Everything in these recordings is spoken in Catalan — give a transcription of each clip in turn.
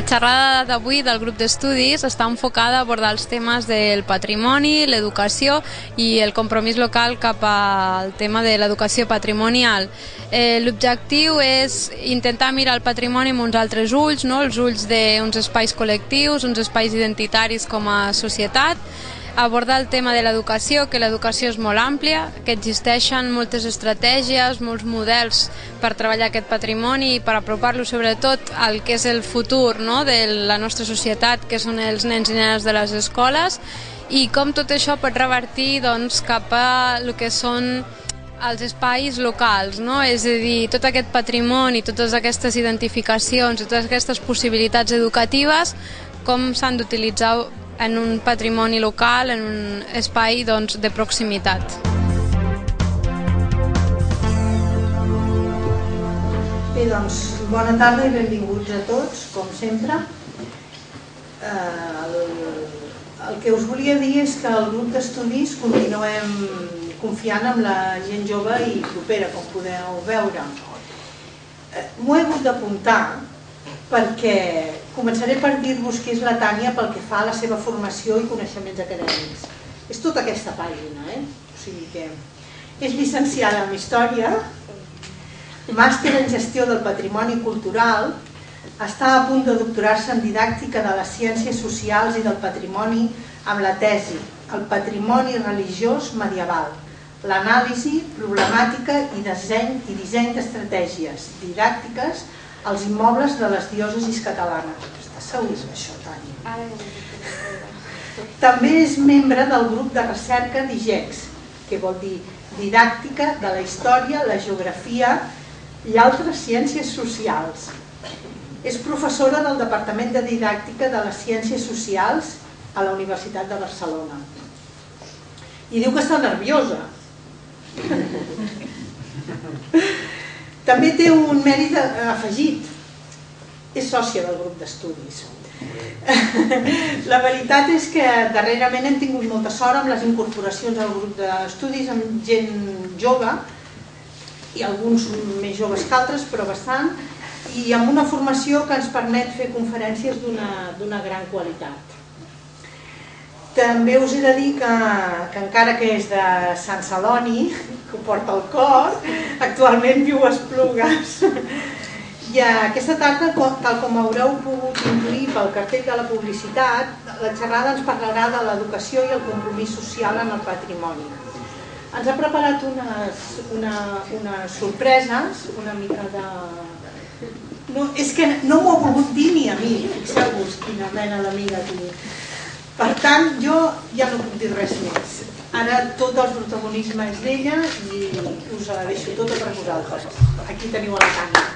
La xerrada d'avui del grup d'estudis està enfocada a abordar els temes del patrimoni, l'educació i el compromís local cap al tema de l'educació patrimonial. Eh, L'objectiu és intentar mirar el patrimoni amb uns altres ulls, no? els ulls d'uns espais col·lectius, uns espais identitaris com a societat, abordar el tema de l'educació, que l'educació és molt àmplia, que existeixen moltes estratègies, molts models per treballar aquest patrimoni i per apropar-lo sobretot al que és el futur no? de la nostra societat, que són els nens i nenes de les escoles, i com tot això pot revertir doncs, cap a el que són els espais locals, no? és a dir, tot aquest patrimoni, totes aquestes identificacions, totes aquestes possibilitats educatives, com s'han d'utilitzar en un patrimoni local, en un espai doncs, de proximitat. Bé, doncs, bona tarda i benvinguts a tots, com sempre. Eh, el, el que us volia dir és que el grup d'estudis continuem confiant en la gent jove i propera, com podeu veure. Eh, M'ho he hagut d'apuntar perquè començaré per dir-vos qui és la Tània pel que fa a la seva formació i coneixements acadèmics. És tota aquesta pàgina, eh? O sigui que és llicenciada en Història, màster en Gestió del Patrimoni Cultural, està a punt de doctorar-se en Didàctica de les Ciències Socials i del Patrimoni amb la tesi El patrimoni religiós medieval, l'anàlisi, problemàtica i disseny i disseny d'estratègies didàctiques als immobles de les diòcesis catalanes. Estàs segur d'això, Tània? També és membre del grup de recerca d'IGEX, que vol dir Didàctica de la Història, la Geografia i altres ciències socials. És professora del Departament de Didàctica de les Ciències Socials a la Universitat de Barcelona. I diu que està nerviosa. També té un mèrit afegit. És sòcia del grup d'estudis. La veritat és que darrerament hem tingut molta sort amb les incorporacions al grup d'estudis amb gent jove i alguns més joves que altres, però bastant, i amb una formació que ens permet fer conferències d'una gran qualitat. També us he de dir que, que encara que és de Sant Celoni, que ho porta al cor, actualment viu a Esplugues. I aquesta tarda, tal com haureu pogut intuir pel cartell de la publicitat, la xerrada ens parlarà de l'educació i el compromís social en el patrimoni. Ens ha preparat unes, una, unes sorpreses, una mica de... No, és que no m'ho ha volgut dir ni a mi, fixeu-vos quina mena d'amiga tinc. Per tant, jo ja no puc dir res més. Ara tot el protagonisme és d'ella i us la deixo tota per vosaltres. Aquí teniu la Tània.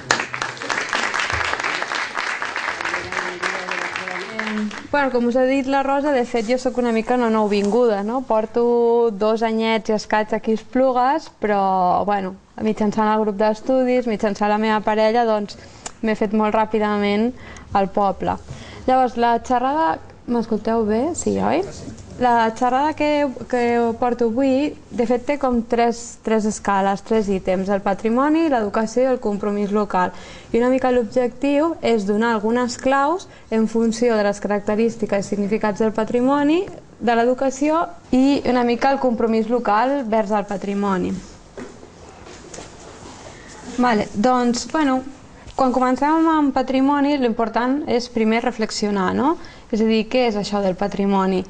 Bueno, com us ha dit la Rosa, de fet jo sóc una mica una nouvinguda, no? Porto dos anyets i escaig aquí Esplugues, però, bueno, mitjançant el grup d'estudis, mitjançant la meva parella, doncs m'he fet molt ràpidament al poble. Llavors, la xerrada... M'escolteu bé? Sí, oi? La xerrada que, que porto avui, de fet, té com tres, tres escales, tres ítems, el patrimoni, l'educació i el compromís local. I una mica l'objectiu és donar algunes claus en funció de les característiques i significats del patrimoni, de l'educació i una mica el compromís local vers el patrimoni. Vale, doncs, bueno, quan comencem amb patrimoni, l'important és primer reflexionar, no? És a dir, què és això del patrimoni?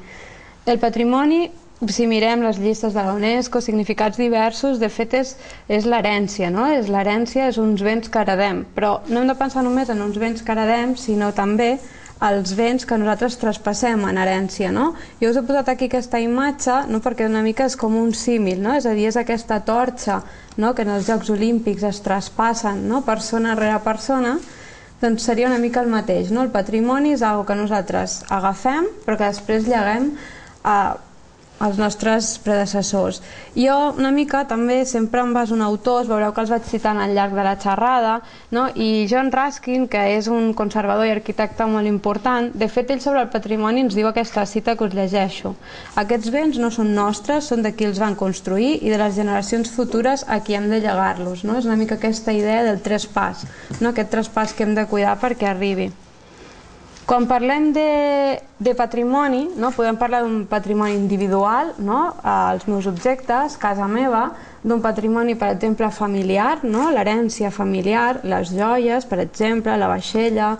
El patrimoni, si mirem les llistes de la UNESCO, significats diversos, de fet és, és l'herència, no? És l'herència és uns béns que heredem, però no hem de pensar només en uns béns que heredem, sinó també els béns que nosaltres traspassem en herència, no? Jo us he posat aquí aquesta imatge, no? perquè una mica és com un símil, no? És a dir, és aquesta torxa no? que en els Jocs Olímpics es traspassen no? persona rere persona, doncs seria una mica el mateix. No? El patrimoni és una que nosaltres agafem però que després lleguem a als nostres predecessors. Jo una mica també sempre em baso en autors, veureu que els vaig citant al llarg de la xerrada, no? i John Ruskin, que és un conservador i arquitecte molt important, de fet ell sobre el patrimoni ens diu aquesta cita que us llegeixo. Aquests béns no són nostres, són de qui els van construir i de les generacions futures a qui hem de llegar-los. No? És una mica aquesta idea del traspàs, no? aquest traspàs que hem de cuidar perquè arribi. Quan parlem de, de patrimoni, no, podem parlar d'un patrimoni individual, no, els meus objectes, casa meva, d'un patrimoni, per exemple, familiar, no, l'herència familiar, les joies, per exemple, la vaixella,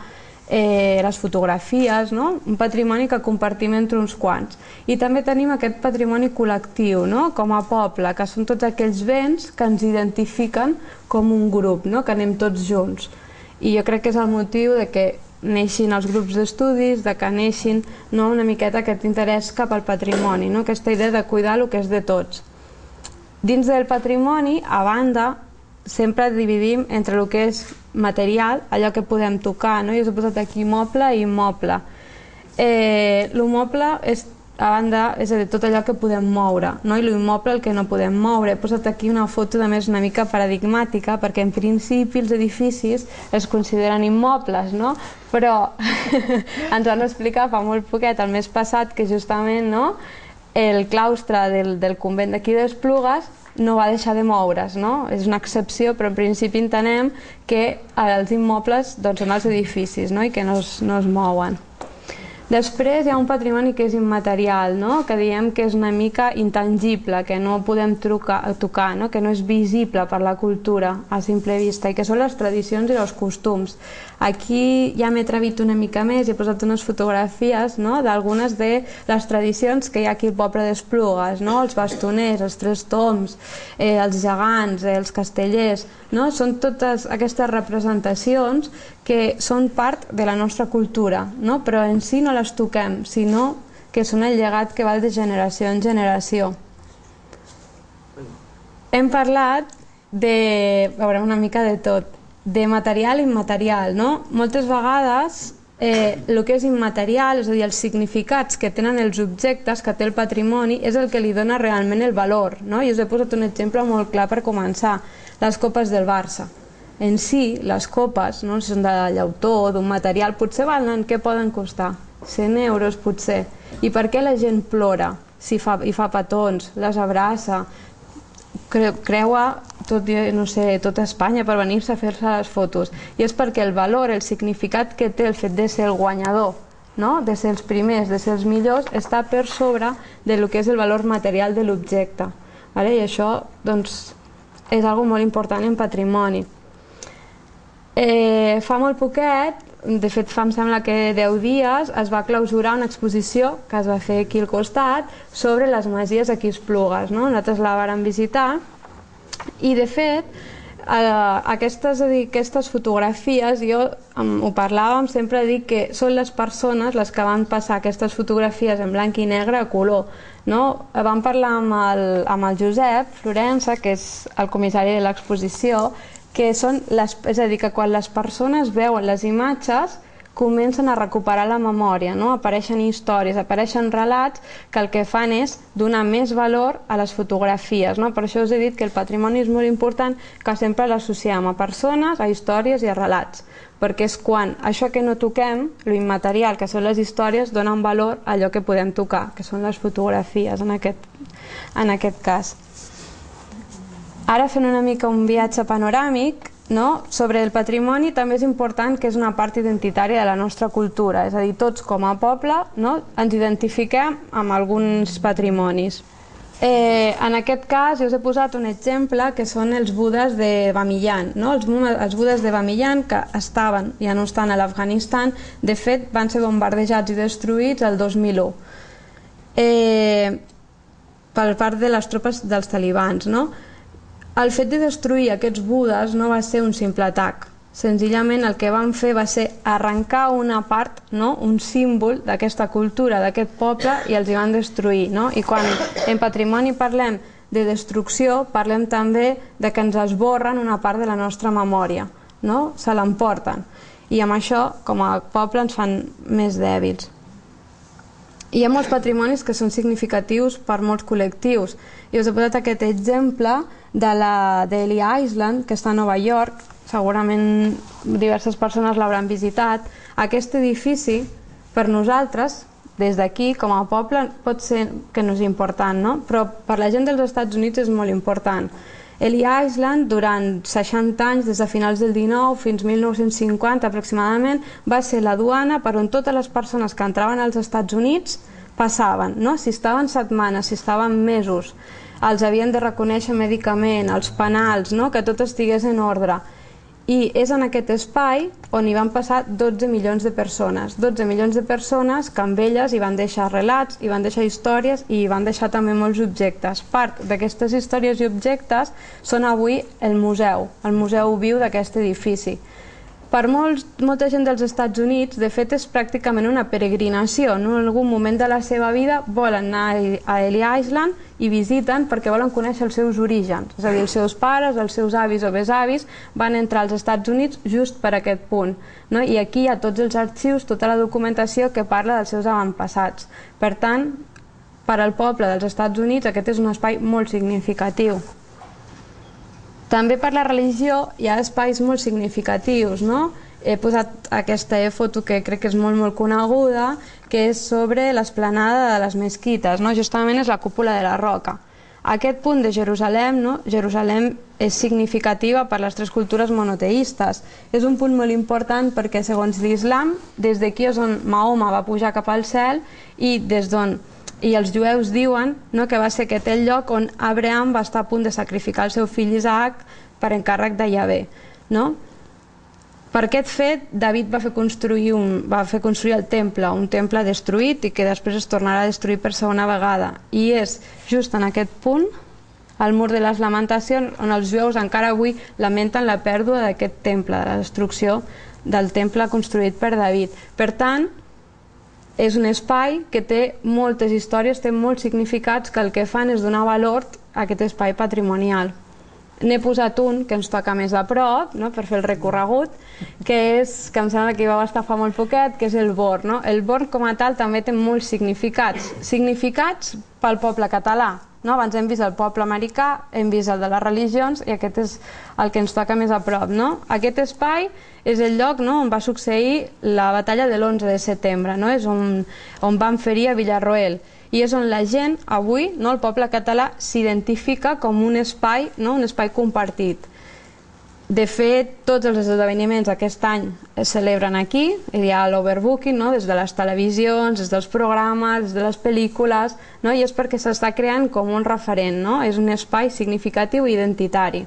eh, les fotografies, no? un patrimoni que compartim entre uns quants. I també tenim aquest patrimoni col·lectiu, no? com a poble, que són tots aquells béns que ens identifiquen com un grup, no? que anem tots junts. I jo crec que és el motiu de que neixin els grups d'estudis, de que neixin no, una miqueta aquest interès cap al patrimoni, no? aquesta idea de cuidar el que és de tots. Dins del patrimoni, a banda, sempre dividim entre el que és material, allò que podem tocar, no? jo us he posat aquí moble i immoble. Eh, L'immoble és a banda, és a dir, tot allò que podem moure, no? i l'immoble el que no podem moure. He posat aquí una foto de més una mica paradigmàtica, perquè en principi els edificis es consideren immobles, no? però ens van explicar fa molt poquet, el mes passat, que justament no? el claustre del, del convent d'aquí d'Esplugues no va deixar de moure's, no? És una excepció, però en principi entenem que els immobles doncs, són els edificis no? i que no es, no es mouen. Després hi ha un patrimoni que és immaterial, no? que diem que és una mica intangible, que no podem trucar, tocar, no? que no és visible per la cultura a simple vista, i que són les tradicions i els costums. Aquí ja m'he atrevit una mica més i he posat unes fotografies no? d'algunes de les tradicions que hi ha aquí al poble d'Esplugues, no? els bastoners, els tres toms, eh, els gegants, eh, els castellers, no? són totes aquestes representacions que són part de la nostra cultura, no? però en si no les toquem, sinó que són el llegat que va de generació en generació. Hem parlat de veure una mica de tot de material i immaterial, no? Moltes vegades eh, el que és immaterial, és a dir, els significats que tenen els objectes, que té el patrimoni, és el que li dona realment el valor. No? I us he posat un exemple molt clar per començar. Les copes del Barça. En si, les copes, no? si són de llautó o d'un material, potser valen, què poden costar? 100 euros potser. I per què la gent plora si fa, i fa petons, les abraça, creua tot, no sé, tota Espanya per venir-se a fer-se les fotos. I és perquè el valor, el significat que té el fet de ser el guanyador, no? de ser els primers, de ser els millors, està per sobre de lo que és el valor material de l'objecte. Vale? I això doncs, és algo molt important en patrimoni. Eh, fa molt poquet, de fet fa em sembla que 10 dies, es va clausurar una exposició que es va fer aquí al costat sobre les masies aquí Esplugues. No? Nosaltres la vàrem visitar i de fet, eh, aquestes, dir, aquestes fotografies, jo um, ho parlàvem, sempre dic que són les persones les que van passar aquestes fotografies en blanc i negre a color. No? Vam parlar amb el, amb el Josep Florença, que és el comissari de l'exposició, que són les, és a dir, que quan les persones veuen les imatges comencen a recuperar la memòria, no? apareixen històries, apareixen relats que el que fan és donar més valor a les fotografies. No? Per això us he dit que el patrimoni és molt important, que sempre l'associem a persones, a històries i a relats, perquè és quan això que no toquem, lo immaterial, que són les històries, donen valor a allò que podem tocar, que són les fotografies en aquest, en aquest cas. Ara fent una mica un viatge panoràmic, no? sobre el patrimoni també és important que és una part identitària de la nostra cultura, és a dir, tots com a poble no? ens identifiquem amb alguns patrimonis. Eh, en aquest cas us he posat un exemple que són els budes de Bamiyan. No? Els, els budes de Bamiyan que estaven, ja no estan a l'Afganistan, de fet van ser bombardejats i destruïts el 2001 eh, per part de les tropes dels talibans. No? El fet de destruir aquests budes no va ser un simple atac. Senzillament el que van fer va ser arrencar una part, no? un símbol d'aquesta cultura, d'aquest poble, i els hi van destruir. No? I quan en patrimoni parlem de destrucció, parlem també de que ens esborren una part de la nostra memòria, no? se l'emporten. I amb això, com a poble, ens fan més dèbils. Hi ha molts patrimonis que són significatius per molts col·lectius. I us he posat aquest exemple de la Daily Island, que està a Nova York, segurament diverses persones l'hauran visitat. Aquest edifici, per nosaltres, des d'aquí, com a poble, pot ser que no és important, no? però per la gent dels Estats Units és molt important. Eli Island, durant 60 anys, des de finals del 19 fins 1950 aproximadament, va ser la duana per on totes les persones que entraven als Estats Units passaven, no? si estaven setmanes, si estaven mesos, els havien de reconèixer mèdicament, els penals, no? que tot estigués en ordre i és en aquest espai on hi van passar 12 milions de persones. 12 milions de persones que amb elles hi van deixar relats, hi van deixar històries i hi van deixar també molts objectes. Part d'aquestes històries i objectes són avui el museu, el museu viu d'aquest edifici. Per molts, molta gent dels Estats Units, de fet, és pràcticament una peregrinació. No? En algun moment de la seva vida volen anar a Ellie Island i visiten perquè volen conèixer els seus orígens. És a dir, els seus pares, els seus avis o besavis van entrar als Estats Units just per aquest punt. No? I aquí hi ha tots els arxius, tota la documentació que parla dels seus avantpassats. Per tant, per al poble dels Estats Units aquest és un espai molt significatiu. També per la religió hi ha espais molt significatius, no? He posat aquesta foto que crec que és molt, molt coneguda, que és sobre l'esplanada de les mesquites, no? justament és la cúpula de la roca. Aquest punt de Jerusalem, no? Jerusalem és significativa per les tres cultures monoteistes. És un punt molt important perquè, segons l'islam, des d'aquí és on Mahoma va pujar cap al cel i des d'on i els jueus diuen no, que va ser aquest el lloc on Abraham va estar a punt de sacrificar el seu fill Isaac per encàrrec de Yahvé. No? Per aquest fet, David va fer, construir un, va fer construir el temple, un temple destruït i que després es tornarà a destruir per segona vegada. I és just en aquest punt, al mur de les lamentacions, on els jueus encara avui lamenten la pèrdua d'aquest temple, la destrucció del temple construït per David. Per tant, és un espai que té moltes històries, té molts significats que el que fan és donar valor a aquest espai patrimonial. N'he posat un que ens toca més a prop, no? per fer el recorregut, que és, que em sembla que hi va estar fa molt poquet, que és el Born. No? El Born com a tal també té molts significats. Significats pel poble català, no? Abans hem vist el poble americà, hem vist el de les religions i aquest és el que ens toca més a prop. No? Aquest espai és el lloc no, on va succeir la batalla de l'11 de setembre, no? és on, on van ferir a Villarroel i és on la gent avui, no, el poble català, s'identifica com un espai, no, un espai compartit de fet, tots els esdeveniments aquest any es celebren aquí, hi ha l'overbooking, no? des de les televisions, des dels programes, des de les pel·lícules, no? i és perquè s'està creant com un referent, no? és un espai significatiu i identitari.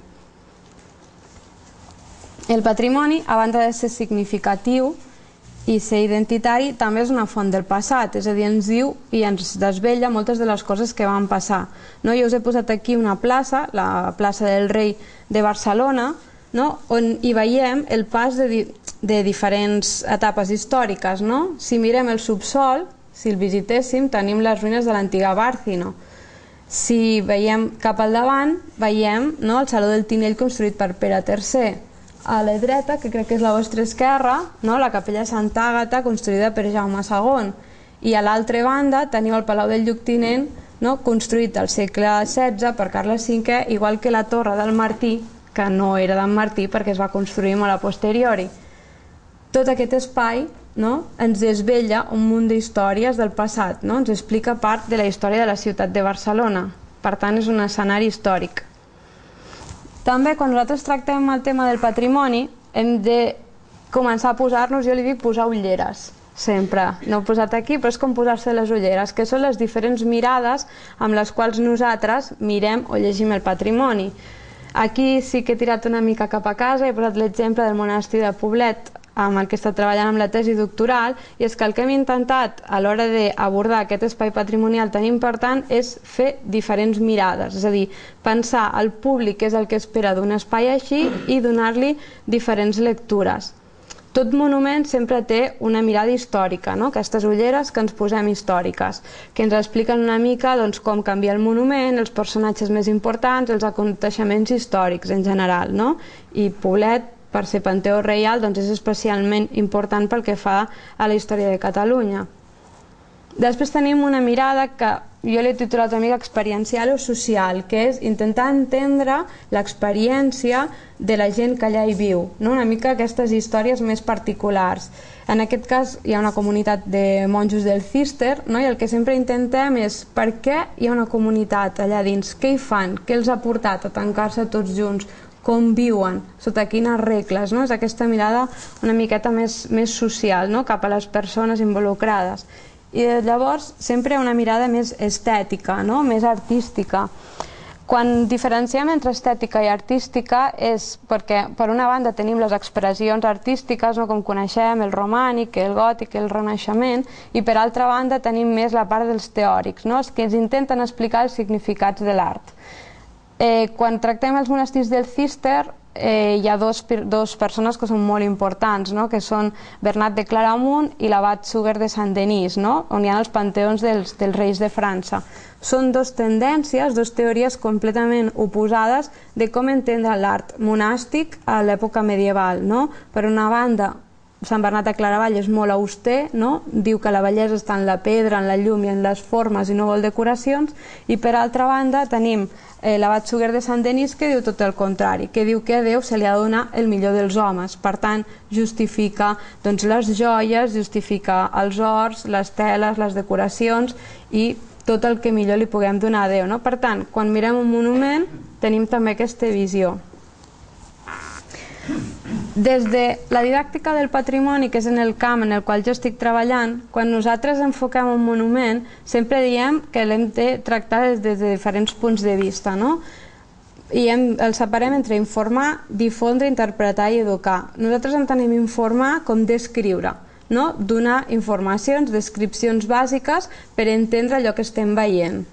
El patrimoni, a banda de ser significatiu i ser identitari, també és una font del passat, és a dir, ens diu i ens desvella moltes de les coses que van passar. No? Jo us he posat aquí una plaça, la plaça del Rei de Barcelona, no? on hi veiem el pas de, de diferents etapes històriques. No? Si mirem el subsol, si el visitéssim, tenim les ruïnes de l'antiga Bàrcino. Si veiem cap al davant, veiem no, el Saló del Tinell construït per Pere III. A la dreta, que crec que és la vostra esquerra, no, la capella Santa Àgata, construïda per Jaume II. I a l'altra banda tenim el Palau del Lluctinent, no, construït al segle XVI per Carles V, igual que la Torre del Martí, que no era d'en Martí perquè es va construir molt a posteriori. Tot aquest espai no, ens desvella un munt d'històries del passat, no? ens explica part de la història de la ciutat de Barcelona. Per tant, és un escenari històric. També, quan nosaltres tractem el tema del patrimoni, hem de començar a posar-nos, jo li dic posar ulleres, sempre. No he posat aquí, però és com posar-se les ulleres, que són les diferents mirades amb les quals nosaltres mirem o llegim el patrimoni. Aquí sí que he tirat una mica cap a casa, he posat l'exemple del monestir de Poblet, amb el que estat treballant amb la tesi doctoral, i és que el que hem intentat a l'hora d'abordar aquest espai patrimonial tan important és fer diferents mirades, és a dir, pensar el públic que és el que espera d'un espai així i donar-li diferents lectures. Tot monument sempre té una mirada històrica, no? aquestes ulleres que ens posem històriques, que ens expliquen una mica doncs, com canvia el monument, els personatges més importants, els aconteixements històrics en general. No? I Poblet, per ser Panteó Reial, doncs és especialment important pel que fa a la història de Catalunya. Després tenim una mirada que jo l'he titulat una mica experiencial o social, que és intentar entendre l'experiència de la gent que allà hi viu, no? una mica aquestes històries més particulars. En aquest cas hi ha una comunitat de monjos del Cister no? i el que sempre intentem és per què hi ha una comunitat allà dins, què hi fan, què els ha portat a tancar-se tots junts, com viuen, sota quines regles, no? és aquesta mirada una miqueta més, més social no? cap a les persones involucrades i llavors sempre una mirada més estètica, no? més artística. Quan diferenciem entre estètica i artística és perquè, per una banda, tenim les expressions artístiques, no? com coneixem, el romànic, el gòtic, el renaixement, i per altra banda tenim més la part dels teòrics, no? els que ens intenten explicar els significats de l'art. Eh, quan tractem els monestirs del Cister, eh, hi ha dos, dos persones que són molt importants, no? que són Bernat de Claramunt i l'abat Suger de Saint-Denis, no? on hi ha els panteons dels, dels reis de França. Són dos tendències, dos teories completament oposades de com entendre l'art monàstic a l'època medieval. No? Per una banda, Sant Bernat de Claravall és molt auster, no? diu que la bellesa està en la pedra, en la llum i en les formes i no vol decoracions, i per altra banda tenim eh, l'abat Suger de Sant Denis que diu tot el contrari, que diu que a Déu se li ha de donar el millor dels homes, per tant justifica doncs, les joies, justifica els ors, les teles, les decoracions i tot el que millor li puguem donar a Déu. No? Per tant, quan mirem un monument tenim també aquesta visió. Des de la didàctica del patrimoni, que és en el camp en el qual jo estic treballant, quan nosaltres enfoquem un monument, sempre diem que l'hem de tractar des de diferents punts de vista, no? i hem, el separem entre informar, difondre, interpretar i educar. Nosaltres entenem informar com descriure, no? donar informacions, descripcions bàsiques per entendre allò que estem veient.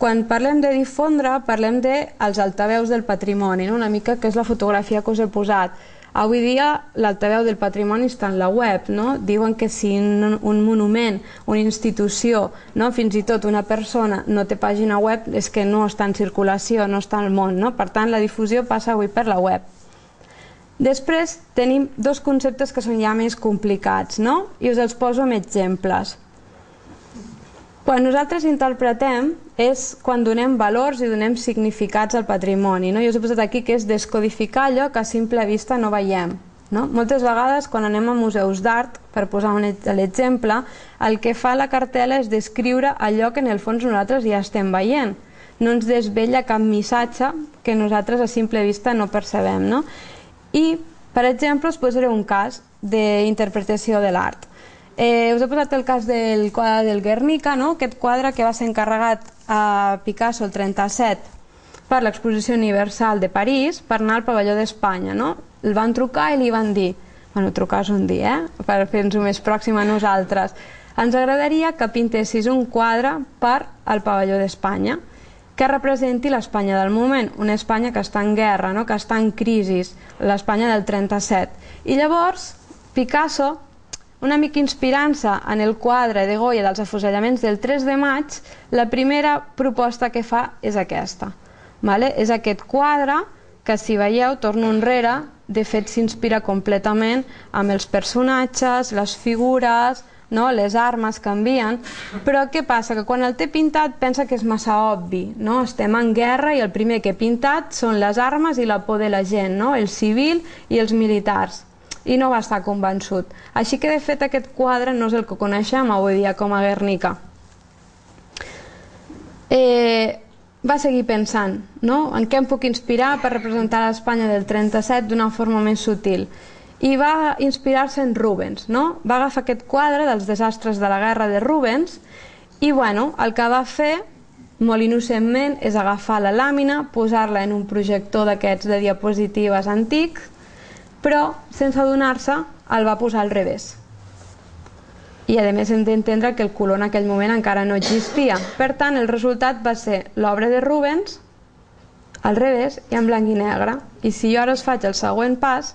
Quan parlem de difondre, parlem dels de altaveus del patrimoni, no? una mica que és la fotografia que us he posat Avui dia l'altaveu del patrimoni està en la web, no? diuen que si un, un monument, una institució, no? fins i tot una persona no té pàgina web és que no està en circulació, no està al món. No? Per tant, la difusió passa avui per la web. Després tenim dos conceptes que són ja més complicats, no? i us els poso amb exemples. Quan nosaltres interpretem és quan donem valors i donem significats al patrimoni. No? Jo us he posat aquí que és descodificar allò que a simple vista no veiem. No? Moltes vegades quan anem a museus d'art, per posar l'exemple, el que fa la cartela és descriure allò que en el fons nosaltres ja estem veient. No ens desvella cap missatge que nosaltres a simple vista no percebem. No? I, per exemple, us posaré un cas d'interpretació de l'art. Eh, us he posat el cas del quadre del Guernica, no? aquest quadre que va ser encarregat a Picasso el 37 per l'Exposició Universal de París per anar al pavelló d'Espanya. No? El van trucar i li van dir, bueno, trucar és un dia, eh? per fer-nos més pròxim a nosaltres, ens agradaria que pintessis un quadre per al pavelló d'Espanya que representi l'Espanya del moment, una Espanya que està en guerra, no? que està en crisi, l'Espanya del 37. I llavors Picasso una mica inspirant-se en el quadre de Goya dels afusellaments del 3 de maig, la primera proposta que fa és aquesta. Vale? És aquest quadre que, si veieu, torno enrere, de fet s'inspira completament amb els personatges, les figures, no? les armes canvien, però què passa? Que quan el té pintat pensa que és massa obvi, no? estem en guerra i el primer que he pintat són les armes i la por de la gent, no? el civil i els militars i no va estar convençut. Així que, de fet, aquest quadre no és el que coneixem avui dia com a Guernica. Eh, va seguir pensant no? en què em puc inspirar per representar l'Espanya del 37 d'una forma més sutil i va inspirar-se en Rubens no? va agafar aquest quadre dels desastres de la guerra de Rubens i bueno, el que va fer molt innocentment és agafar la làmina, posar-la en un projector d'aquests de diapositives antics però sense adonar-se el va posar al revés. I a més hem d'entendre que el color en aquell moment encara no existia. Per tant, el resultat va ser l'obra de Rubens al revés i en blanc i negre. I si jo ara us faig el següent pas,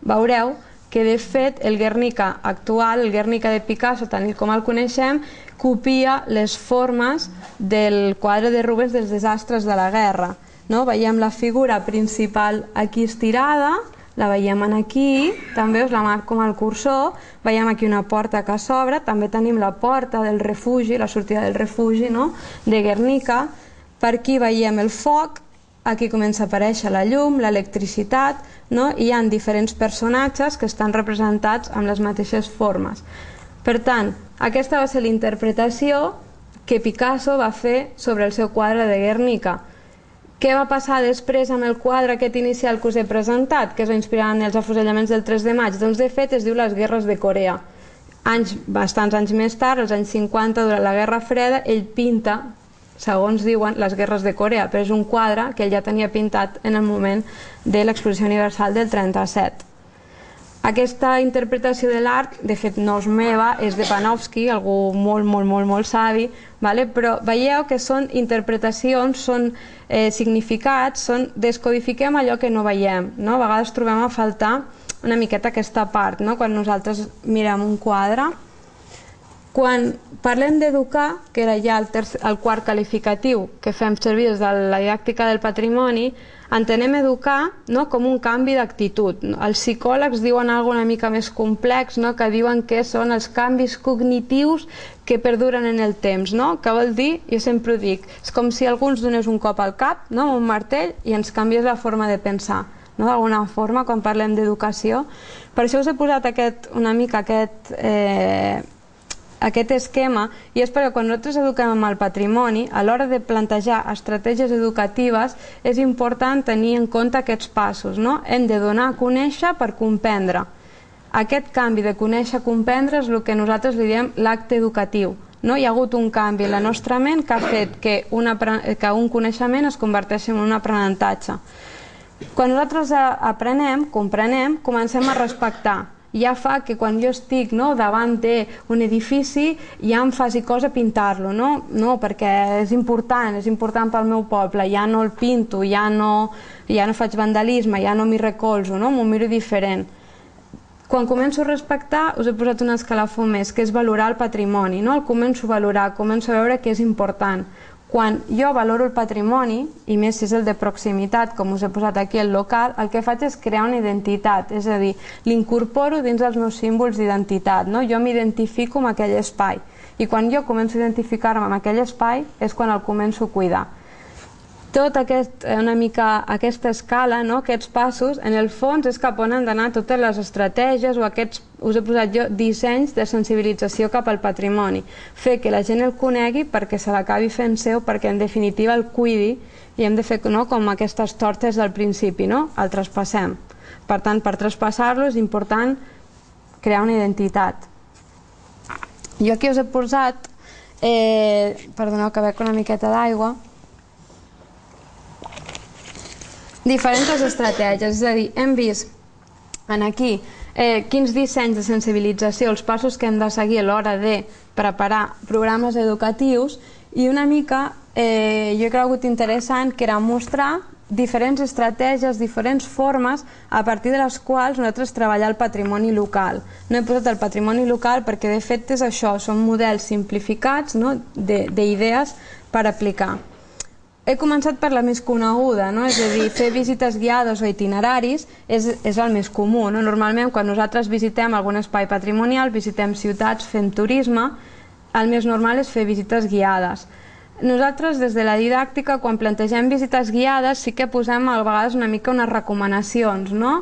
veureu que de fet el Guernica actual, el Guernica de Picasso, tant com el coneixem, copia les formes del quadre de Rubens dels desastres de la guerra. No? Veiem la figura principal aquí estirada, la veiem aquí, també us la marco amb el cursor, veiem aquí una porta que s'obre, també tenim la porta del refugi, la sortida del refugi no? de Guernica, per aquí veiem el foc, aquí comença a aparèixer la llum, l'electricitat, no? i hi ha diferents personatges que estan representats amb les mateixes formes. Per tant, aquesta va ser l'interpretació que Picasso va fer sobre el seu quadre de Guernica. Què va passar després amb el quadre aquest inicial que us he presentat, que es va inspirar en els afusellaments del 3 de maig? Doncs de fet es diu Les guerres de Corea. Anys, bastants anys més tard, als anys 50, durant la Guerra Freda, ell pinta, segons diuen, les guerres de Corea, però és un quadre que ell ja tenia pintat en el moment de l'exposició universal del 37. Aquesta interpretació de l'art, de fet no és meva, és de Panofsky, algú molt, molt, molt, molt savi, vale? però veieu que són interpretacions, són eh, significats, són descodifiquem allò que no veiem. No? A vegades trobem a faltar una miqueta aquesta part, no? quan nosaltres mirem un quadre. Quan parlem d'educar, que era ja el, tercer, el quart qualificatiu que fem servir des de la didàctica del patrimoni, entenem educar no, com un canvi d'actitud. Els psicòlegs diuen alguna una mica més complex, no, que diuen que són els canvis cognitius que perduren en el temps. No? Que vol dir, jo sempre ho dic, és com si algú ens donés un cop al cap, no, un martell, i ens canviés la forma de pensar. No? D'alguna forma, quan parlem d'educació. Per això us he posat aquest, una mica aquest... Eh, aquest esquema i és perquè quan nosaltres eduquem amb el patrimoni, a l'hora de plantejar estratègies educatives és important tenir en compte aquests passos. No? Hem de donar a conèixer per comprendre. Aquest canvi de conèixer a comprendre és el que nosaltres li diem l'acte educatiu. No? Hi ha hagut un canvi en la nostra ment que ha fet que, una, que un coneixement es converteixi en un aprenentatge. Quan nosaltres aprenem, comprenem, comencem a respectar ja fa que quan jo estic no, davant d'un edifici ja em faci cosa pintar-lo, no? no? perquè és important, és important pel meu poble, ja no el pinto, ja no, ja no faig vandalisme, ja no m'hi recolzo, no? m'ho miro diferent. Quan començo a respectar, us he posat un escalafó més, que és valorar el patrimoni, no? el començo a valorar, començo a veure que és important. Quan jo valoro el patrimoni, i més si és el de proximitat, com us he posat aquí el local, el que faig és crear una identitat, és a dir, l'incorporo dins dels meus símbols d'identitat, no? jo m'identifico amb aquell espai, i quan jo començo a identificar-me amb aquell espai és quan el començo a cuidar tot aquest, eh, una mica aquesta escala, no? aquests passos, en el fons és cap on han d'anar totes les estratègies o aquests, us he posat jo, dissenys de sensibilització cap al patrimoni. Fer que la gent el conegui perquè se l'acabi fent seu, perquè en definitiva el cuidi i hem de fer no? com aquestes tortes del principi, no? el traspassem. Per tant, per traspassar-lo és important crear una identitat. Jo aquí us he posat, eh, perdoneu que bec una miqueta d'aigua, diferents estratègies, és a dir, hem vist en aquí eh, quins dissenys de sensibilització, els passos que hem de seguir a l'hora de preparar programes educatius i una mica eh, jo he cregut interessant que era mostrar diferents estratègies, diferents formes a partir de les quals nosaltres treballar el patrimoni local. No he posat el patrimoni local perquè de fet és això, són models simplificats no? d'idees per aplicar. He començat per la més coneguda, no? és a dir, fer visites guiades o itineraris és, és el més comú. No? Normalment, quan nosaltres visitem algun espai patrimonial, visitem ciutats fent turisme, el més normal és fer visites guiades. Nosaltres, des de la didàctica, quan plantegem visites guiades, sí que posem a vegades una mica unes recomanacions, no?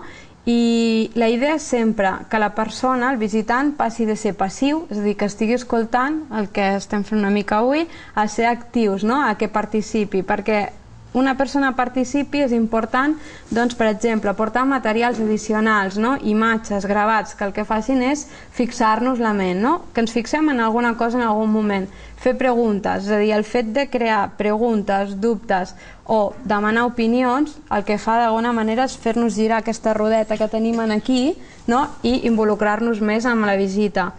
I la idea és sempre que la persona, el visitant, passi de ser passiu, és a dir, que estigui escoltant el que estem fent una mica avui, a ser actius, no? a que participi, perquè una persona participi és important, doncs, per exemple, portar materials addicionals, no? imatges, gravats, que el que facin és fixar-nos la ment, no? que ens fixem en alguna cosa en algun moment, fer preguntes, és a dir, el fet de crear preguntes, dubtes o demanar opinions, el que fa d'alguna manera és fer-nos girar aquesta rodeta que tenim aquí no? i involucrar-nos més amb la visita.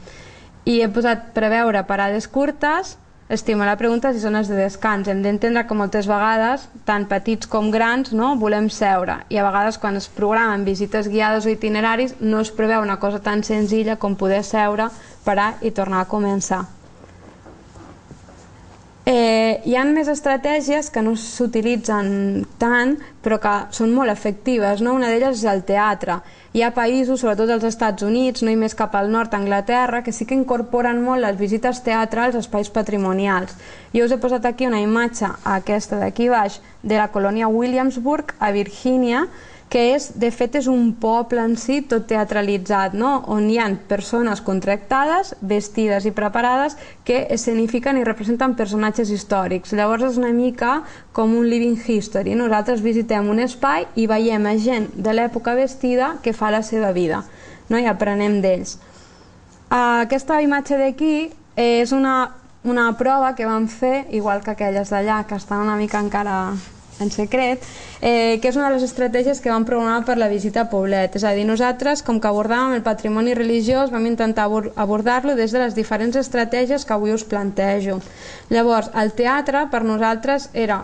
I he posat preveure parades curtes, estimular preguntes i zones de descans. Hem d'entendre que moltes vegades, tant petits com grans, no, volem seure. I a vegades quan es programen visites guiades o itineraris no es preveu una cosa tan senzilla com poder seure, parar i tornar a començar. Eh, hi ha més estratègies que no s'utilitzen tant, però que són molt efectives. No? Una d'elles és el teatre. Hi ha països, sobretot als Estats Units, no hi més cap al nord, Anglaterra, que sí que incorporen molt les visites teatrals a espais patrimonials. Jo us he posat aquí una imatge, aquesta d'aquí baix, de la colònia Williamsburg, a Virgínia, que és, de fet és un poble en si tot teatralitzat, no? on hi ha persones contractades, vestides i preparades que escenifiquen i representen personatges històrics. Llavors és una mica com un living history. Nosaltres visitem un espai i veiem a gent de l'època vestida que fa la seva vida no? i aprenem d'ells. Aquesta imatge d'aquí és una, una prova que vam fer, igual que aquelles d'allà, que estan una mica encara en secret, eh, que és una de les estratègies que vam programar per la visita a Poblet. És a dir, nosaltres, com que abordàvem el patrimoni religiós, vam intentar abordar-lo des de les diferents estratègies que avui us plantejo. Llavors, el teatre per nosaltres era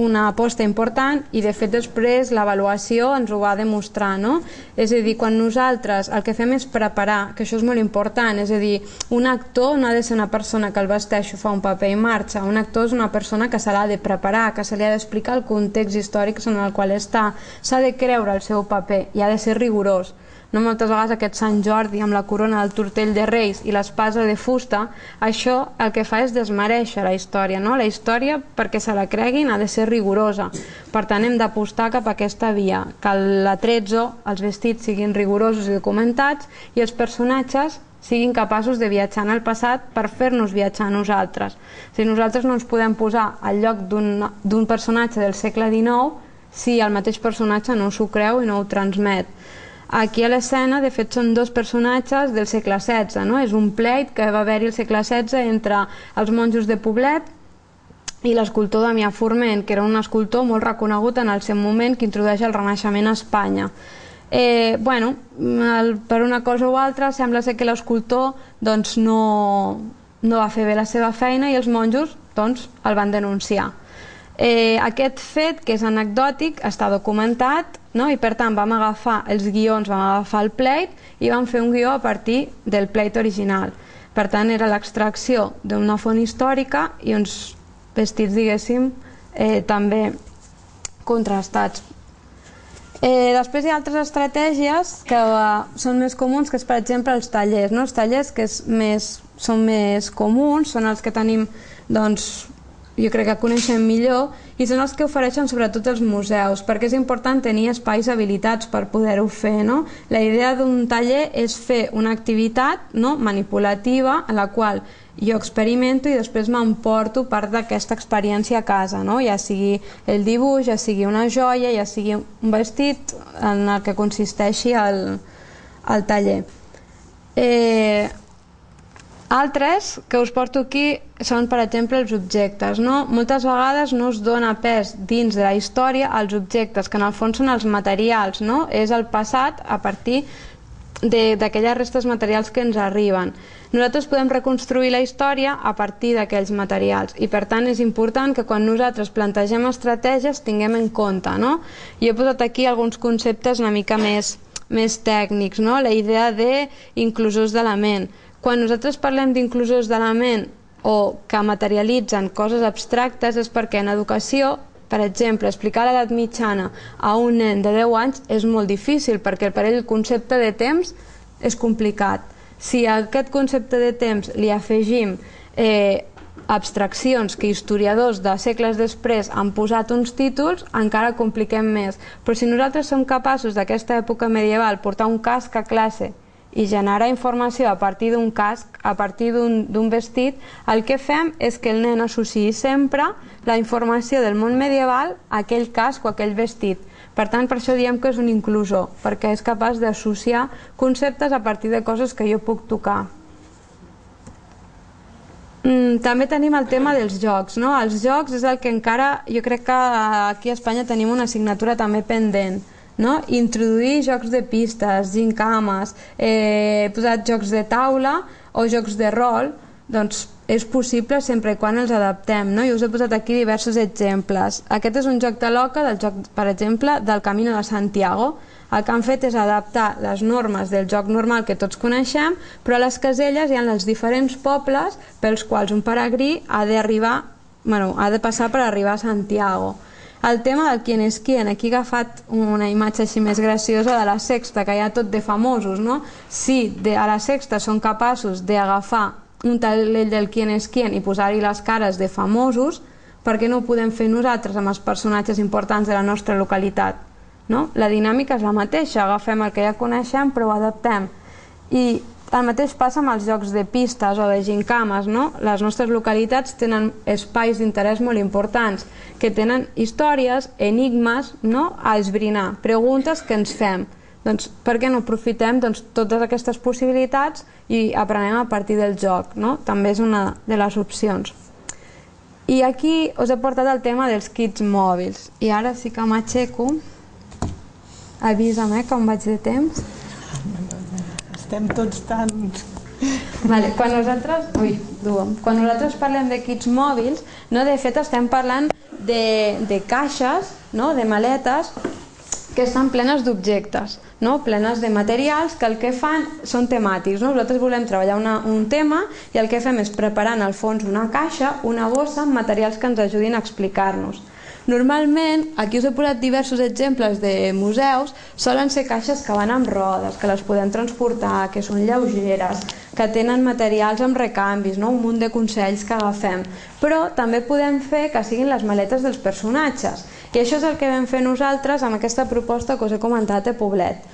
una aposta important i de fet després l'avaluació ens ho va demostrar no? és a dir, quan nosaltres el que fem és preparar, que això és molt important és a dir, un actor no ha de ser una persona que el vesteix fa un paper i marxa un actor és una persona que se l'ha de preparar que se li ha d'explicar el context històric en el qual està, s'ha de creure el seu paper i ha de ser rigorós no moltes vegades aquest Sant Jordi amb la corona del tortell de Reis i l'espasa de fusta, això el que fa és desmereixer la història. No? La història, perquè se la creguin, ha de ser rigorosa. Per tant, hem d'apostar cap a aquesta via, que l'atrezzo, els vestits siguin rigorosos i documentats i els personatges siguin capaços de viatjar en el passat per fer-nos viatjar a nosaltres. Si nosaltres no ens podem posar al lloc d'un personatge del segle XIX si el mateix personatge no s'ho creu i no ho transmet. Aquí a l'escena, de fet, són dos personatges del segle XVI, no? És un pleit que va haver-hi al segle XVI entre els monjos de Poblet i l'escultor Damià Forment, que era un escultor molt reconegut en el seu moment que introdueix el Renaixement a Espanya. Eh, bueno, el, per una cosa o altra sembla ser que l'escultor doncs, no, no va fer bé la seva feina i els monjos doncs, el van denunciar. Eh, aquest fet, que és anecdòtic, està documentat no? i per tant vam agafar els guions, vam agafar el pleit i vam fer un guió a partir del pleit original. Per tant, era l'extracció d'una font històrica i uns vestits, diguéssim, eh, també contrastats. Eh, després hi ha altres estratègies que uh, són més comuns, que és per exemple els tallers. No? Els tallers que és més, són més comuns, són els que tenim doncs, jo crec que coneixem millor i són els que ofereixen sobretot els museus perquè és important tenir espais habilitats per poder-ho fer no? la idea d'un taller és fer una activitat no? manipulativa en la qual jo experimento i després m'emporto part d'aquesta experiència a casa, no? ja sigui el dibuix, ja sigui una joia, ja sigui un vestit en el que consisteixi el, el taller. Eh, altres que us porto aquí són, per exemple, els objectes. No? Moltes vegades no es dona pes dins de la història als objectes, que en el fons són els materials, no? és el passat a partir d'aquelles restes materials que ens arriben. Nosaltres podem reconstruir la història a partir d'aquells materials i per tant és important que quan nosaltres plantegem estratègies tinguem en compte. No? Jo he posat aquí alguns conceptes una mica més, més tècnics, no? la idea d'inclusors d'element quan nosaltres parlem d'inclusors de la ment o que materialitzen coses abstractes és perquè en educació, per exemple, explicar l'edat mitjana a un nen de 10 anys és molt difícil perquè per ell el concepte de temps és complicat. Si a aquest concepte de temps li afegim eh, abstraccions que historiadors de segles després han posat uns títols, encara compliquem més. Però si nosaltres som capaços d'aquesta època medieval portar un casc a classe i generar informació a partir d'un casc, a partir d'un vestit, el que fem és que el nen associï sempre la informació del món medieval a aquell casc o a aquell vestit. Per tant, per això diem que és un inclusor, perquè és capaç d'associar conceptes a partir de coses que jo puc tocar. Mm, també tenim el tema dels jocs. No? Els jocs és el que encara, jo crec que aquí a Espanya tenim una assignatura també pendent no? introduir jocs de pistes, gincames, eh, posat jocs de taula o jocs de rol, doncs és possible sempre i quan els adaptem. No? I us he posat aquí diversos exemples. Aquest és un joc de loca, del joc, per exemple, del Camino de Santiago. El que han fet és adaptar les normes del joc normal que tots coneixem, però a les caselles hi ha els diferents pobles pels quals un peregrí ha d'arribar bueno, ha de passar per arribar a Santiago. El tema del qui és qui, aquí he agafat una imatge així més graciosa de la sexta, que hi ha tot de famosos, no? Si de, a la sexta són capaços d'agafar un talell del qui és qui i posar-hi les cares de famosos, per què no ho podem fer nosaltres amb els personatges importants de la nostra localitat? No? La dinàmica és la mateixa, agafem el que ja coneixem però ho adaptem. I el mateix passa amb els jocs de pistes o de gincames, no? Les nostres localitats tenen espais d'interès molt importants, que tenen històries, enigmes, no? A esbrinar, preguntes que ens fem. Doncs per què no aprofitem doncs, totes aquestes possibilitats i aprenem a partir del joc, no? També és una de les opcions. I aquí us he portat el tema dels kits mòbils. I ara sí que m'aixeco. Avisa'm, eh, com vaig de temps estem tots tan... Vale, quan nosaltres, ui, quan nosaltres parlem de kits mòbils, no, de fet estem parlant de, de caixes, no, de maletes, que estan plenes d'objectes, no? plenes de materials que el que fan són temàtics. No? Nosaltres volem treballar una, un tema i el que fem és preparar en el fons una caixa, una bossa amb materials que ens ajudin a explicar-nos. Normalment, aquí us he posat diversos exemples de museus, solen ser caixes que van amb rodes, que les podem transportar, que són lleugeres, que tenen materials amb recanvis, no? un munt de consells que agafem. Però també podem fer que siguin les maletes dels personatges. I això és el que vam fer nosaltres amb aquesta proposta que us he comentat a Poblet.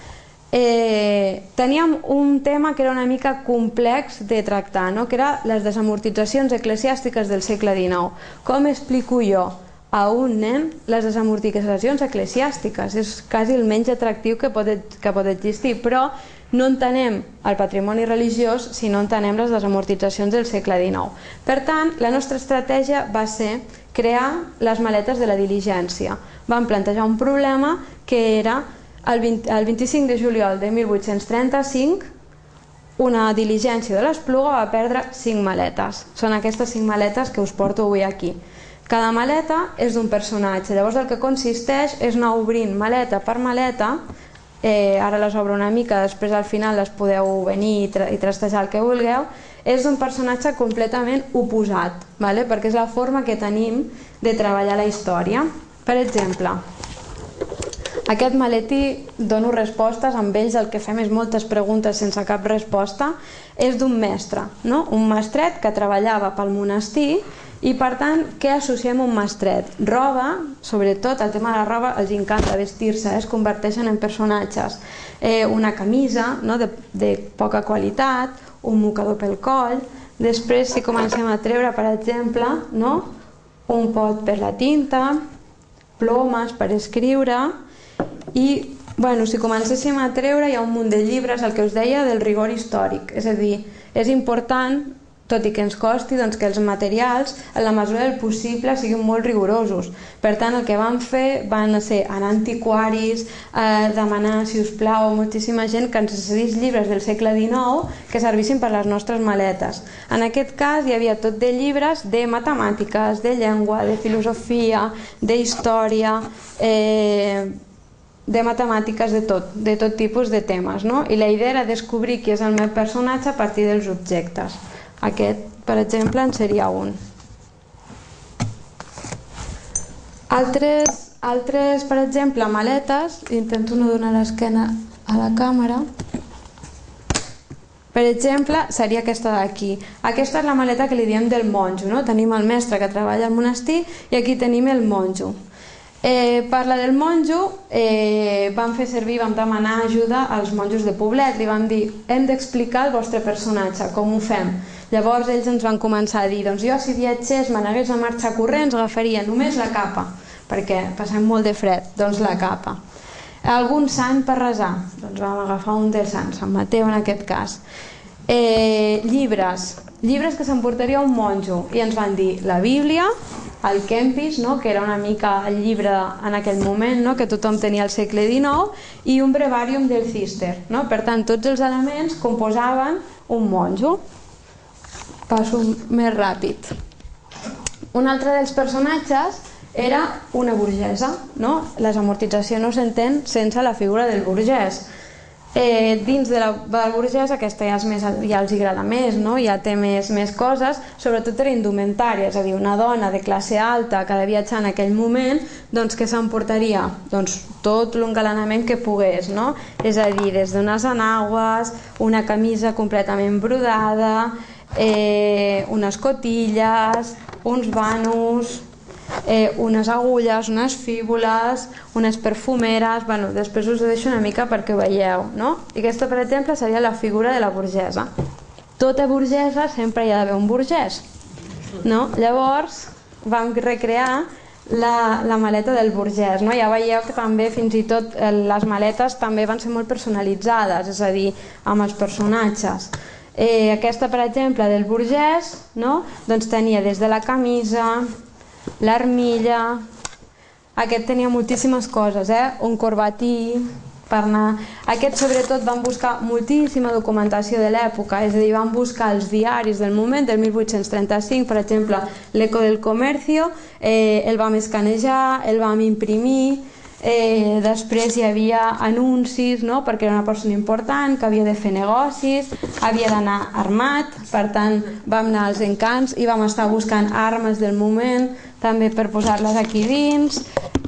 Eh, teníem un tema que era una mica complex de tractar, no? que era les desamortitzacions eclesiàstiques del segle XIX. Com explico jo? A un nen les desamortitzacions eclesiàstiques. És quasi el menys atractiu que pot, que pot existir, però no entenem el patrimoni religiós si no entenem les desamortitzacions del segle XIX. Per tant, la nostra estratègia va ser crear les maletes de la diligència. Vam plantejar un problema que era el, 20, el 25 de juliol de 1835 una diligència de l'Espluga va perdre 5 maletes. Són aquestes 5 maletes que us porto avui aquí. Cada maleta és d'un personatge, llavors el que consisteix és anar obrint maleta per maleta, eh, ara les obro una mica, després al final les podeu venir i, tra i trastejar el que vulgueu, és d'un personatge completament oposat, vale? perquè és la forma que tenim de treballar la història. Per exemple, aquest maletí dono respostes, amb ells el que fem és moltes preguntes sense cap resposta, és d'un mestre, no? un mestret que treballava pel monestir i per tant, què associem un mastret? Roba, sobretot el tema de la roba, els encanta vestir-se, eh? es converteixen en personatges. Eh, una camisa no? de, de poca qualitat, un mocador pel coll, després si comencem a treure, per exemple, no? un pot per la tinta, plomes per escriure i bueno, si comencéssim a treure hi ha un munt de llibres, el que us deia del rigor històric, és a dir, és important tot i que ens costi doncs, que els materials, en la mesura del possible, siguin molt rigorosos. Per tant, el que van fer van ser anar antiquaris, eh, demanar, si us plau, moltíssima gent que ens cedís llibres del segle XIX que servissin per les nostres maletes. En aquest cas hi havia tot de llibres de matemàtiques, de llengua, de filosofia, de història, eh, de matemàtiques, de tot, de tot tipus de temes. No? I la idea era descobrir qui és el meu personatge a partir dels objectes. Aquest, per exemple, en seria un. Altres, altres per exemple, maletes, intento no donar l'esquena a la càmera, per exemple, seria aquesta d'aquí. Aquesta és la maleta que li diem del monjo. No? Tenim el mestre que treballa al monestir i aquí tenim el monjo. Eh, per la del monjo eh, vam fer servir, vam demanar ajuda als monjos de Poblet. Li vam dir, hem d'explicar el vostre personatge, com ho fem? Llavors ells ens van començar a dir doncs jo si viatgés me n'hagués a marxar corrents agafaria només la capa perquè passem molt de fred, doncs la capa. Algun sant per resar? Doncs vam agafar un dels sants, Sant Mateu en aquest cas. Eh, llibres, llibres que s'emportaria un monjo i ens van dir la Bíblia, el Kempis, no? que era una mica el llibre en aquell moment no? que tothom tenia al segle XIX, i un brevarium del Cister. No? Per tant, tots els elements composaven un monjo passo més ràpid. Un altre dels personatges era una burgesa, no? Les amortitzacions no s'entén sense la figura del burgès. Eh, dins de la, de la burgesa aquesta ja, és més, ja els agrada més, no? ja té més, més coses, sobretot era indumentària, és a dir, una dona de classe alta que ha de viatjar en aquell moment, doncs què s'emportaria? Doncs tot l'engalanament que pogués, no? és a dir, des d'unes anagües, una camisa completament brodada, eh, unes cotilles, uns vanos, eh, unes agulles, unes fíbules, unes perfumeres, bueno, després us ho deixo una mica perquè ho veieu, no? I aquesta, per exemple, seria la figura de la burgesa. Tota burgesa sempre hi ha d'haver un burgès, no? Llavors vam recrear la, la maleta del burgès, no? Ja veieu que també fins i tot eh, les maletes també van ser molt personalitzades, és a dir, amb els personatges. Eh, aquesta, per exemple, del burgès, no? doncs tenia des de la camisa, l'armilla, aquest tenia moltíssimes coses, eh? un corbatí, per anar... Aquests sobretot van buscar moltíssima documentació de l'època, és a dir, van buscar els diaris del moment, del 1835, per exemple, l'Eco del Comercio, eh, el vam escanejar, el vam imprimir, eh, després hi havia anuncis, no? perquè era una persona important, que havia de fer negocis, havia d'anar armat, per tant vam anar als encants i vam estar buscant armes del moment, també per posar-les aquí dins,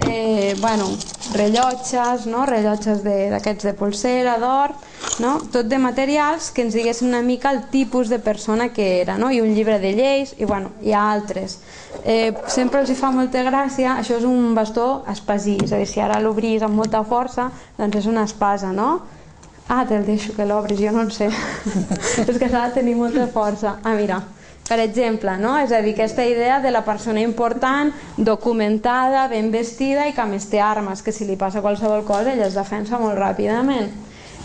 eh, bueno, rellotges, no? rellotges d'aquests de, de polsera, d'or, no? tot de materials que ens diguessin una mica el tipus de persona que era, no? i un llibre de lleis, i bueno, hi ha altres. Eh, sempre els hi fa molta gràcia, això és un bastó espasí, és a dir, si ara l'obris amb molta força, doncs és una espasa, no? Ah, te'l deixo que l'obris, jo no en sé. és que s'ha de tenir molta força. Ah, mira, per exemple, no? és a dir, aquesta idea de la persona important, documentada, ben vestida i que més té armes, que si li passa qualsevol cosa ella es defensa molt ràpidament.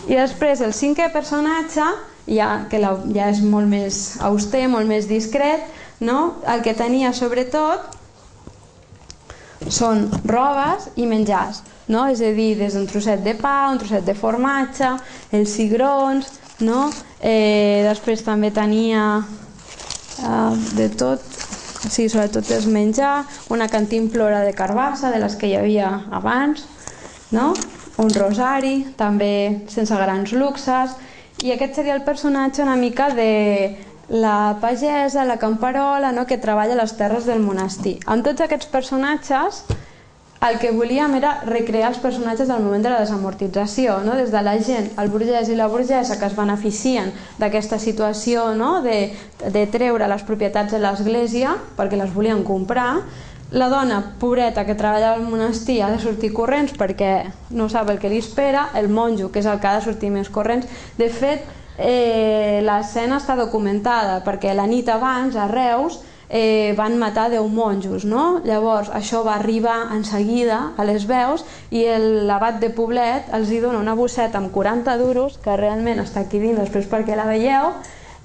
I després el cinquè personatge, ja, que la, ja és molt més auster, molt més discret, no? el que tenia sobretot són robes i menjars, no? és a dir, des d'un trosset de pa, un trosset de formatge, els cigrons, no? eh, després també tenia de tot, sí, sobretot és menjar, una cantimplora de carbassa, de les que hi havia abans, no? un rosari, també sense grans luxes, i aquest seria el personatge una mica de la pagesa, la camperola, no? que treballa a les terres del monestir. Amb tots aquests personatges el que volíem era recrear els personatges del moment de la desamortització, no? des de la gent, el burgès i la burgesa que es beneficien d'aquesta situació no? de, de treure les propietats de l'església perquè les volien comprar, la dona pobreta que treballa al monestir ha de sortir corrents perquè no sap el que li espera, el monjo que és el que ha de sortir més corrents. De fet, eh, l'escena està documentada perquè la nit abans a Reus eh, van matar 10 monjos, no? Llavors això va arribar en seguida a les veus i l'abat de Poblet els hi dona una bosseta amb 40 duros, que realment està aquí dins després perquè la veieu,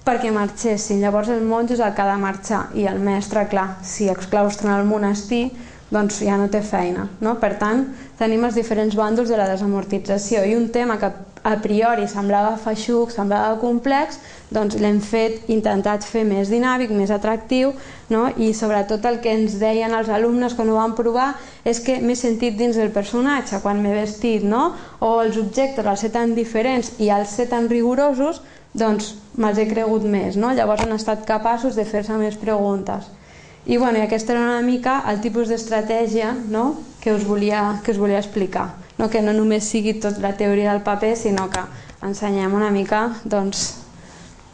perquè marxessin. Llavors el monjo és el que ha de marxar i el mestre, clar, si exclaustren al monestir, doncs ja no té feina. No? Per tant, tenim els diferents bàndols de la desamortització i un tema que a priori semblava feixuc, semblava complex, doncs l'hem fet, intentat fer més dinàmic, més atractiu, no? i sobretot el que ens deien els alumnes quan ho van provar és que m'he sentit dins del personatge quan m'he vestit, no? o els objectes al ser tan diferents i al ser tan rigorosos, doncs me'ls he cregut més, no? llavors han estat capaços de fer-se més preguntes. I, bueno, i aquesta era una mica el tipus d'estratègia no? que, us volia, que us volia explicar. No? Que no només sigui tot la teoria del paper, sinó que ensenyem una mica doncs,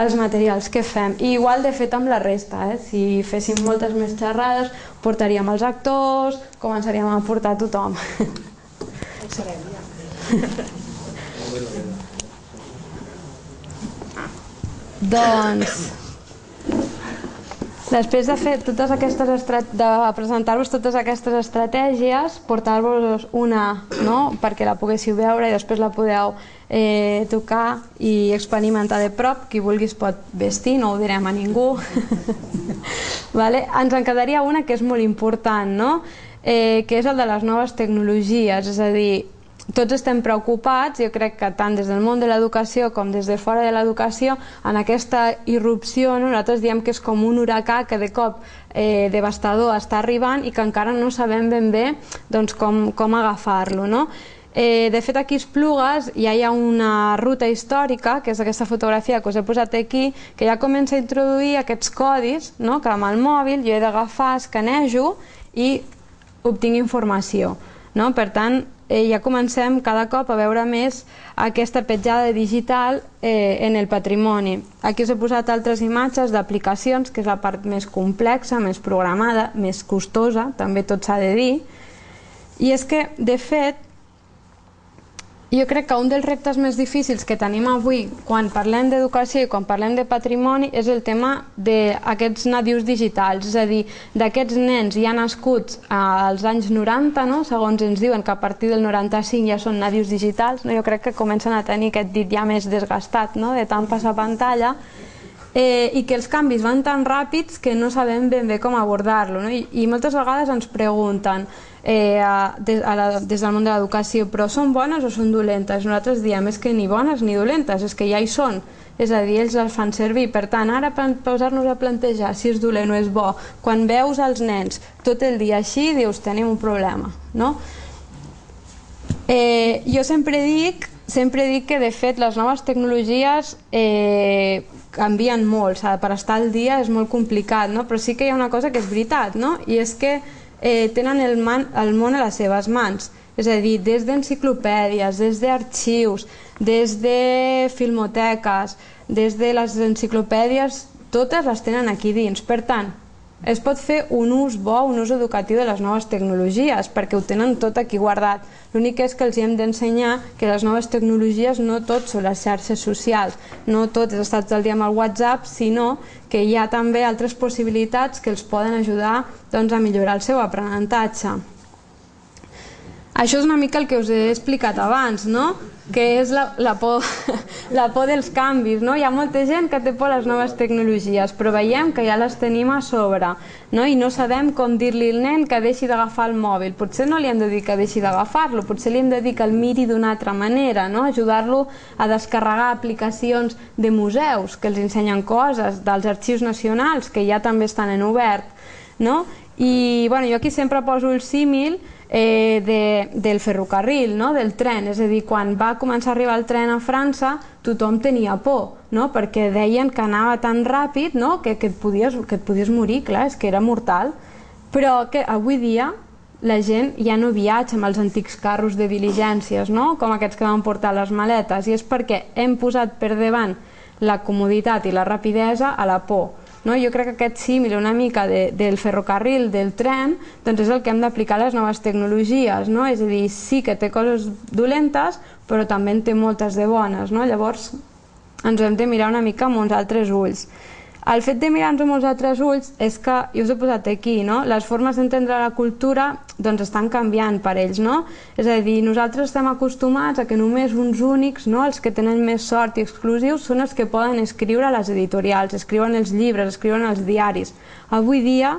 els materials que fem. I igual de fet amb la resta, eh? si féssim moltes més xerrades, portaríem els actors, començaríem a portar tothom. Ho serem, ja. doncs Després de fer totes aquestes de presentar-vos totes aquestes estratègies, portar-vos una, no?, perquè la poguéssiu veure i després la podeu eh, tocar i experimentar de prop, qui vulgui es pot vestir, no ho direm a ningú. vale? Ens en quedaria una que és molt important, no? eh, que és el de les noves tecnologies, és a dir, tots estem preocupats, jo crec que tant des del món de l'educació com des de fora de l'educació, en aquesta irrupció, no? nosaltres diem que és com un huracà que de cop eh, devastador està arribant i que encara no sabem ben bé doncs, com, com agafar-lo. No? Eh, de fet, aquí a Esplugues ja hi ha una ruta històrica, que és aquesta fotografia que us he posat aquí, que ja comença a introduir aquests codis, no? que amb el mòbil jo he d'agafar, escanejo i obtinc informació. No? Per tant, eh, ja comencem cada cop a veure més aquesta petjada digital eh, en el patrimoni. Aquí us he posat altres imatges d'aplicacions, que és la part més complexa, més programada, més costosa, també tot s'ha de dir, i és que, de fet, jo crec que un dels reptes més difícils que tenim avui quan parlem d'educació i quan parlem de patrimoni és el tema d'aquests nadius digitals, és a dir, d'aquests nens ja nascuts als anys 90, no? segons ens diuen que a partir del 95 ja són nadius digitals, no? jo crec que comencen a tenir aquest dit ja més desgastat no? de tant passar pantalla, eh, i que els canvis van tan ràpids que no sabem ben bé com abordar-lo. No? I, I moltes vegades ens pregunten, eh, a, des, a la, des del món de l'educació, però són bones o són dolentes? Nosaltres diem, és que ni bones ni dolentes, és que ja hi són. És a dir, ells les fan servir. Per tant, ara posar-nos a plantejar si és dolent o és bo, quan veus els nens tot el dia així, dius, tenim un problema. No? Eh, jo sempre dic, sempre dic que de fet les noves tecnologies eh, canvien molt, per estar al dia és molt complicat, no? però sí que hi ha una cosa que és veritat, no? i és que eh, tenen el, man, el món a les seves mans. És a dir, des d'enciclopèdies, des d'arxius, des de filmoteques, des de les enciclopèdies, totes les tenen aquí dins. Per tant, es pot fer un ús bo, un ús educatiu de les noves tecnologies, perquè ho tenen tot aquí guardat. L'únic és que els hem d'ensenyar que les noves tecnologies no tot són les xarxes socials, no tot és estar tot el dia amb el WhatsApp, sinó que hi ha també altres possibilitats que els poden ajudar doncs, a millorar el seu aprenentatge. Això és una mica el que us he explicat abans, no? que és la, la, por, la por dels canvis. No? Hi ha molta gent que té por a les noves tecnologies, però veiem que ja les tenim a sobre no? i no sabem com dir-li al nen que deixi d'agafar el mòbil. Potser no li hem de dir que deixi d'agafar-lo, potser li hem de dir que el miri d'una altra manera, no? ajudar-lo a descarregar aplicacions de museus que els ensenyen coses, dels arxius nacionals que ja també estan en obert. No? I bueno, jo aquí sempre poso el símil eh, de, del ferrocarril, no? del tren, és a dir, quan va començar a arribar el tren a França tothom tenia por, no? perquè deien que anava tan ràpid no? que, que, et podies, que et podies morir, clar, és que era mortal, però que avui dia la gent ja no viatja amb els antics carros de diligències, no? com aquests que van portar les maletes, i és perquè hem posat per davant la comoditat i la rapidesa a la por no? Jo crec que aquest símil una mica de, del ferrocarril, del tren, doncs és el que hem d'aplicar a les noves tecnologies, no? és a dir, sí que té coses dolentes, però també en té moltes de bones. No? Llavors ens hem de mirar una mica amb uns altres ulls. El fet de mirar-nos amb els altres ulls és que, jo us he posat aquí, no? les formes d'entendre la cultura doncs estan canviant per ells, no? És a dir, nosaltres estem acostumats a que només uns únics, no? els que tenen més sort i exclusius, són els que poden escriure a les editorials, escriuen els llibres, escriuen els diaris. Avui dia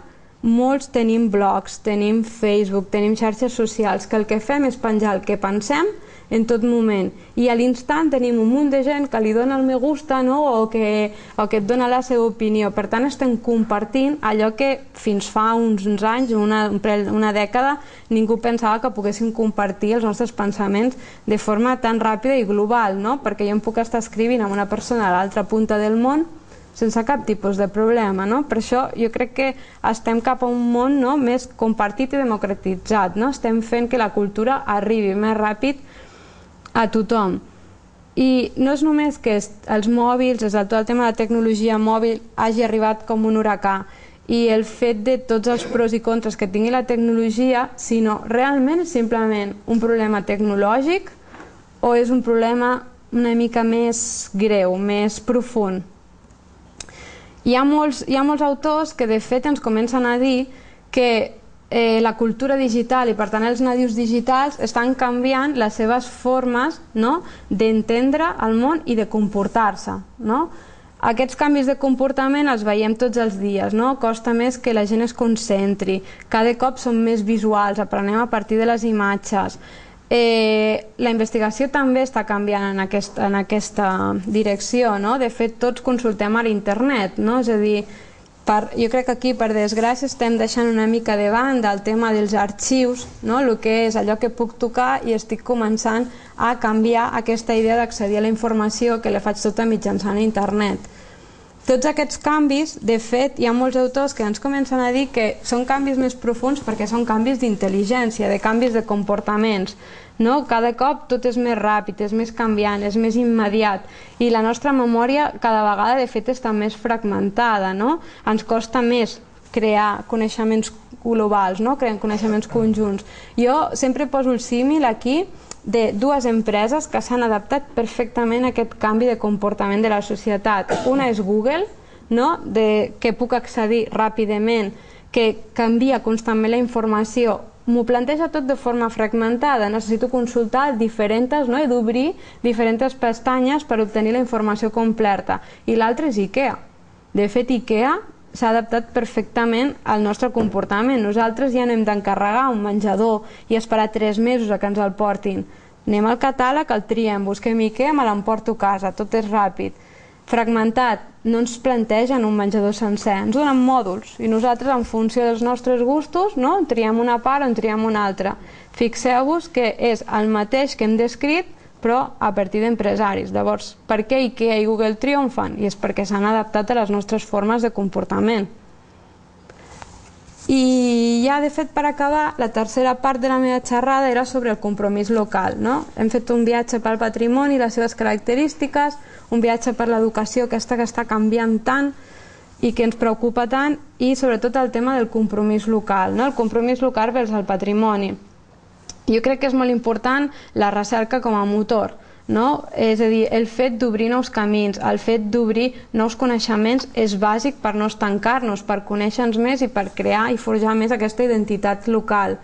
molts tenim blogs, tenim Facebook, tenim xarxes socials, que el que fem és penjar el que pensem en tot moment. I a l'instant tenim un munt de gent que li dona el me gusta no? o, que, o que et dona la seva opinió. Per tant, estem compartint allò que fins fa uns, uns anys, una, una dècada, ningú pensava que poguéssim compartir els nostres pensaments de forma tan ràpida i global, no? perquè jo em puc estar escrivint amb una persona a l'altra punta del món sense cap tipus de problema. No? Per això jo crec que estem cap a un món no? més compartit i democratitzat. No? Estem fent que la cultura arribi més ràpid a tothom. I no és només que els mòbils, és el, tot el tema de tecnologia mòbil hagi arribat com un huracà i el fet de tots els pros i contres que tingui la tecnologia, sinó realment simplement un problema tecnològic o és un problema una mica més greu, més profund. Hi ha molts, hi ha molts autors que de fet ens comencen a dir que eh, la cultura digital i per tant els nadius digitals estan canviant les seves formes no? d'entendre el món i de comportar-se. No? Aquests canvis de comportament els veiem tots els dies, no? costa més que la gent es concentri, cada cop són més visuals, aprenem a partir de les imatges. Eh, la investigació també està canviant en, aquest, en aquesta direcció, no? de fet tots consultem a l'internet, no? és a dir, per, jo crec que aquí, per desgràcia, estem deixant una mica de banda el tema dels arxius, no? el que és allò que puc tocar i estic començant a canviar aquesta idea d'accedir a la informació que la faig tota mitjançant internet. Tots aquests canvis, de fet, hi ha molts autors que ens comencen a dir que són canvis més profuns perquè són canvis d'intel·ligència, de canvis de comportaments, no? Cada cop tot és més ràpid, és més canviant, és més immediat i la nostra memòria cada vegada de fet està més fragmentada, no? Ens costa més crear coneixements globals, no? crear coneixements conjunts. Jo sempre poso el símil aquí de dues empreses que s'han adaptat perfectament a aquest canvi de comportament de la societat. Una és Google, no? de, que puc accedir ràpidament, que canvia constantment la informació m'ho planteja tot de forma fragmentada, necessito consultar diferents, no? he d'obrir diferents pestanyes per obtenir la informació completa. I l'altre és IKEA. De fet, IKEA s'ha adaptat perfectament al nostre comportament. Nosaltres ja anem d'encarregar un menjador i esperar tres mesos a que ens el portin. Anem al catàleg, el triem, busquem IKEA, me l'emporto a casa, tot és ràpid fragmentat, no ens plantegen un menjador sencer, ens donen mòduls i nosaltres en funció dels nostres gustos no, en triem una part o en triem una altra. Fixeu-vos que és el mateix que hem descrit però a partir d'empresaris. Llavors, per què IKEA i Google triomfen? I és perquè s'han adaptat a les nostres formes de comportament. I ja, de fet, per acabar, la tercera part de la meva xerrada era sobre el compromís local. No? Hem fet un viatge pel patrimoni, les seves característiques, un viatge per l'educació, aquesta que està canviant tant i que ens preocupa tant, i sobretot el tema del compromís local, no? el compromís local vers el patrimoni. Jo crec que és molt important la recerca com a motor no? És a dir, el fet d'obrir nous camins, el fet d'obrir nous coneixements és bàsic per no estancar-nos, per conèixer-nos més i per crear i forjar més aquesta identitat local.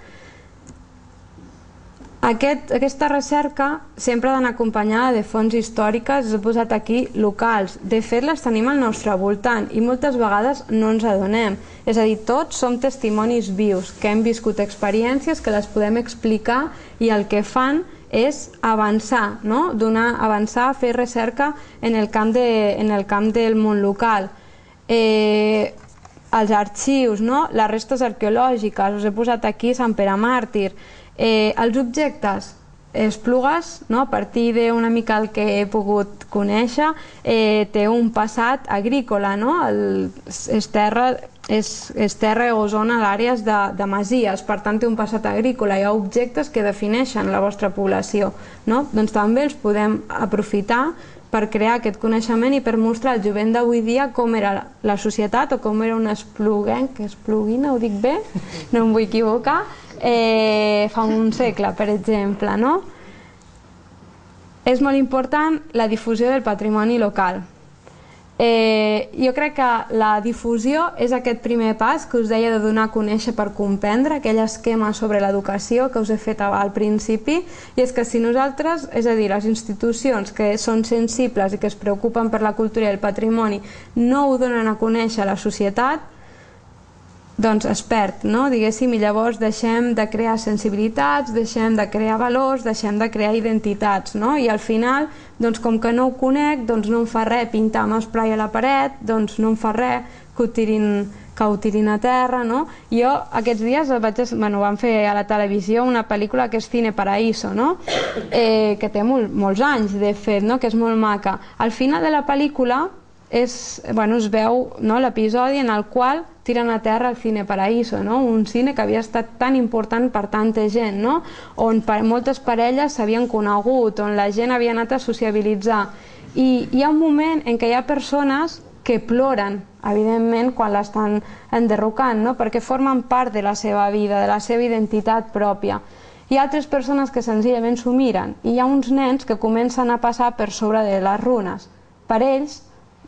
Aquest, aquesta recerca sempre ha d'anar acompanyada de fonts històriques, he posat aquí, locals. De fet, les tenim al nostre voltant i moltes vegades no ens adonem. És a dir, tots som testimonis vius, que hem viscut experiències, que les podem explicar i el que fan és avançar, no? Donar, avançar, fer recerca en el camp, de, en el camp del món local. Eh, els arxius, no? les restes arqueològiques, us he posat aquí Sant Pere Màrtir, eh, els objectes, Esplugues, no? a partir d'una mica el que he pogut conèixer, eh, té un passat agrícola, no? el, és terra és, és terra o zona d'àrees de, de masies, per tant té un passat agrícola, hi ha objectes que defineixen la vostra població, no? doncs també els podem aprofitar per crear aquest coneixement i per mostrar al jovent d'avui dia com era la societat o com era un espluguenc, espluguina, ho dic bé, no em vull equivocar, eh, fa un segle, per exemple. No? És molt important la difusió del patrimoni local, Eh, jo crec que la difusió és aquest primer pas que us deia de donar a conèixer per comprendre aquell esquema sobre l'educació que us he fet al principi i és que si nosaltres, és a dir, les institucions que són sensibles i que es preocupen per la cultura i el patrimoni no ho donen a conèixer a la societat doncs es perd, no? diguéssim, i llavors deixem de crear sensibilitats, deixem de crear valors, deixem de crear identitats, no? i al final, doncs com que no ho conec, doncs no em fa res pintar amb esprai a la paret, doncs no em fa res que ho tirin, que ho tirin a terra, no? Jo aquests dies vaig, bueno, van fer a la televisió una pel·lícula que és Cine Paraíso, no? Eh, que té molt, molts anys, de fet, no? que és molt maca. Al final de la pel·lícula és, bueno, es veu no, l'episodi en el qual tiren a terra el Cine Paraíso, no? un cine que havia estat tan important per tanta gent, no? on per, moltes parelles s'havien conegut, on la gent havia anat a sociabilitzar. I hi ha un moment en què hi ha persones que ploren, evidentment, quan l'estan enderrocant, no? perquè formen part de la seva vida, de la seva identitat pròpia. Hi ha altres persones que senzillament s'ho miren i hi ha uns nens que comencen a passar per sobre de les runes. Per ells,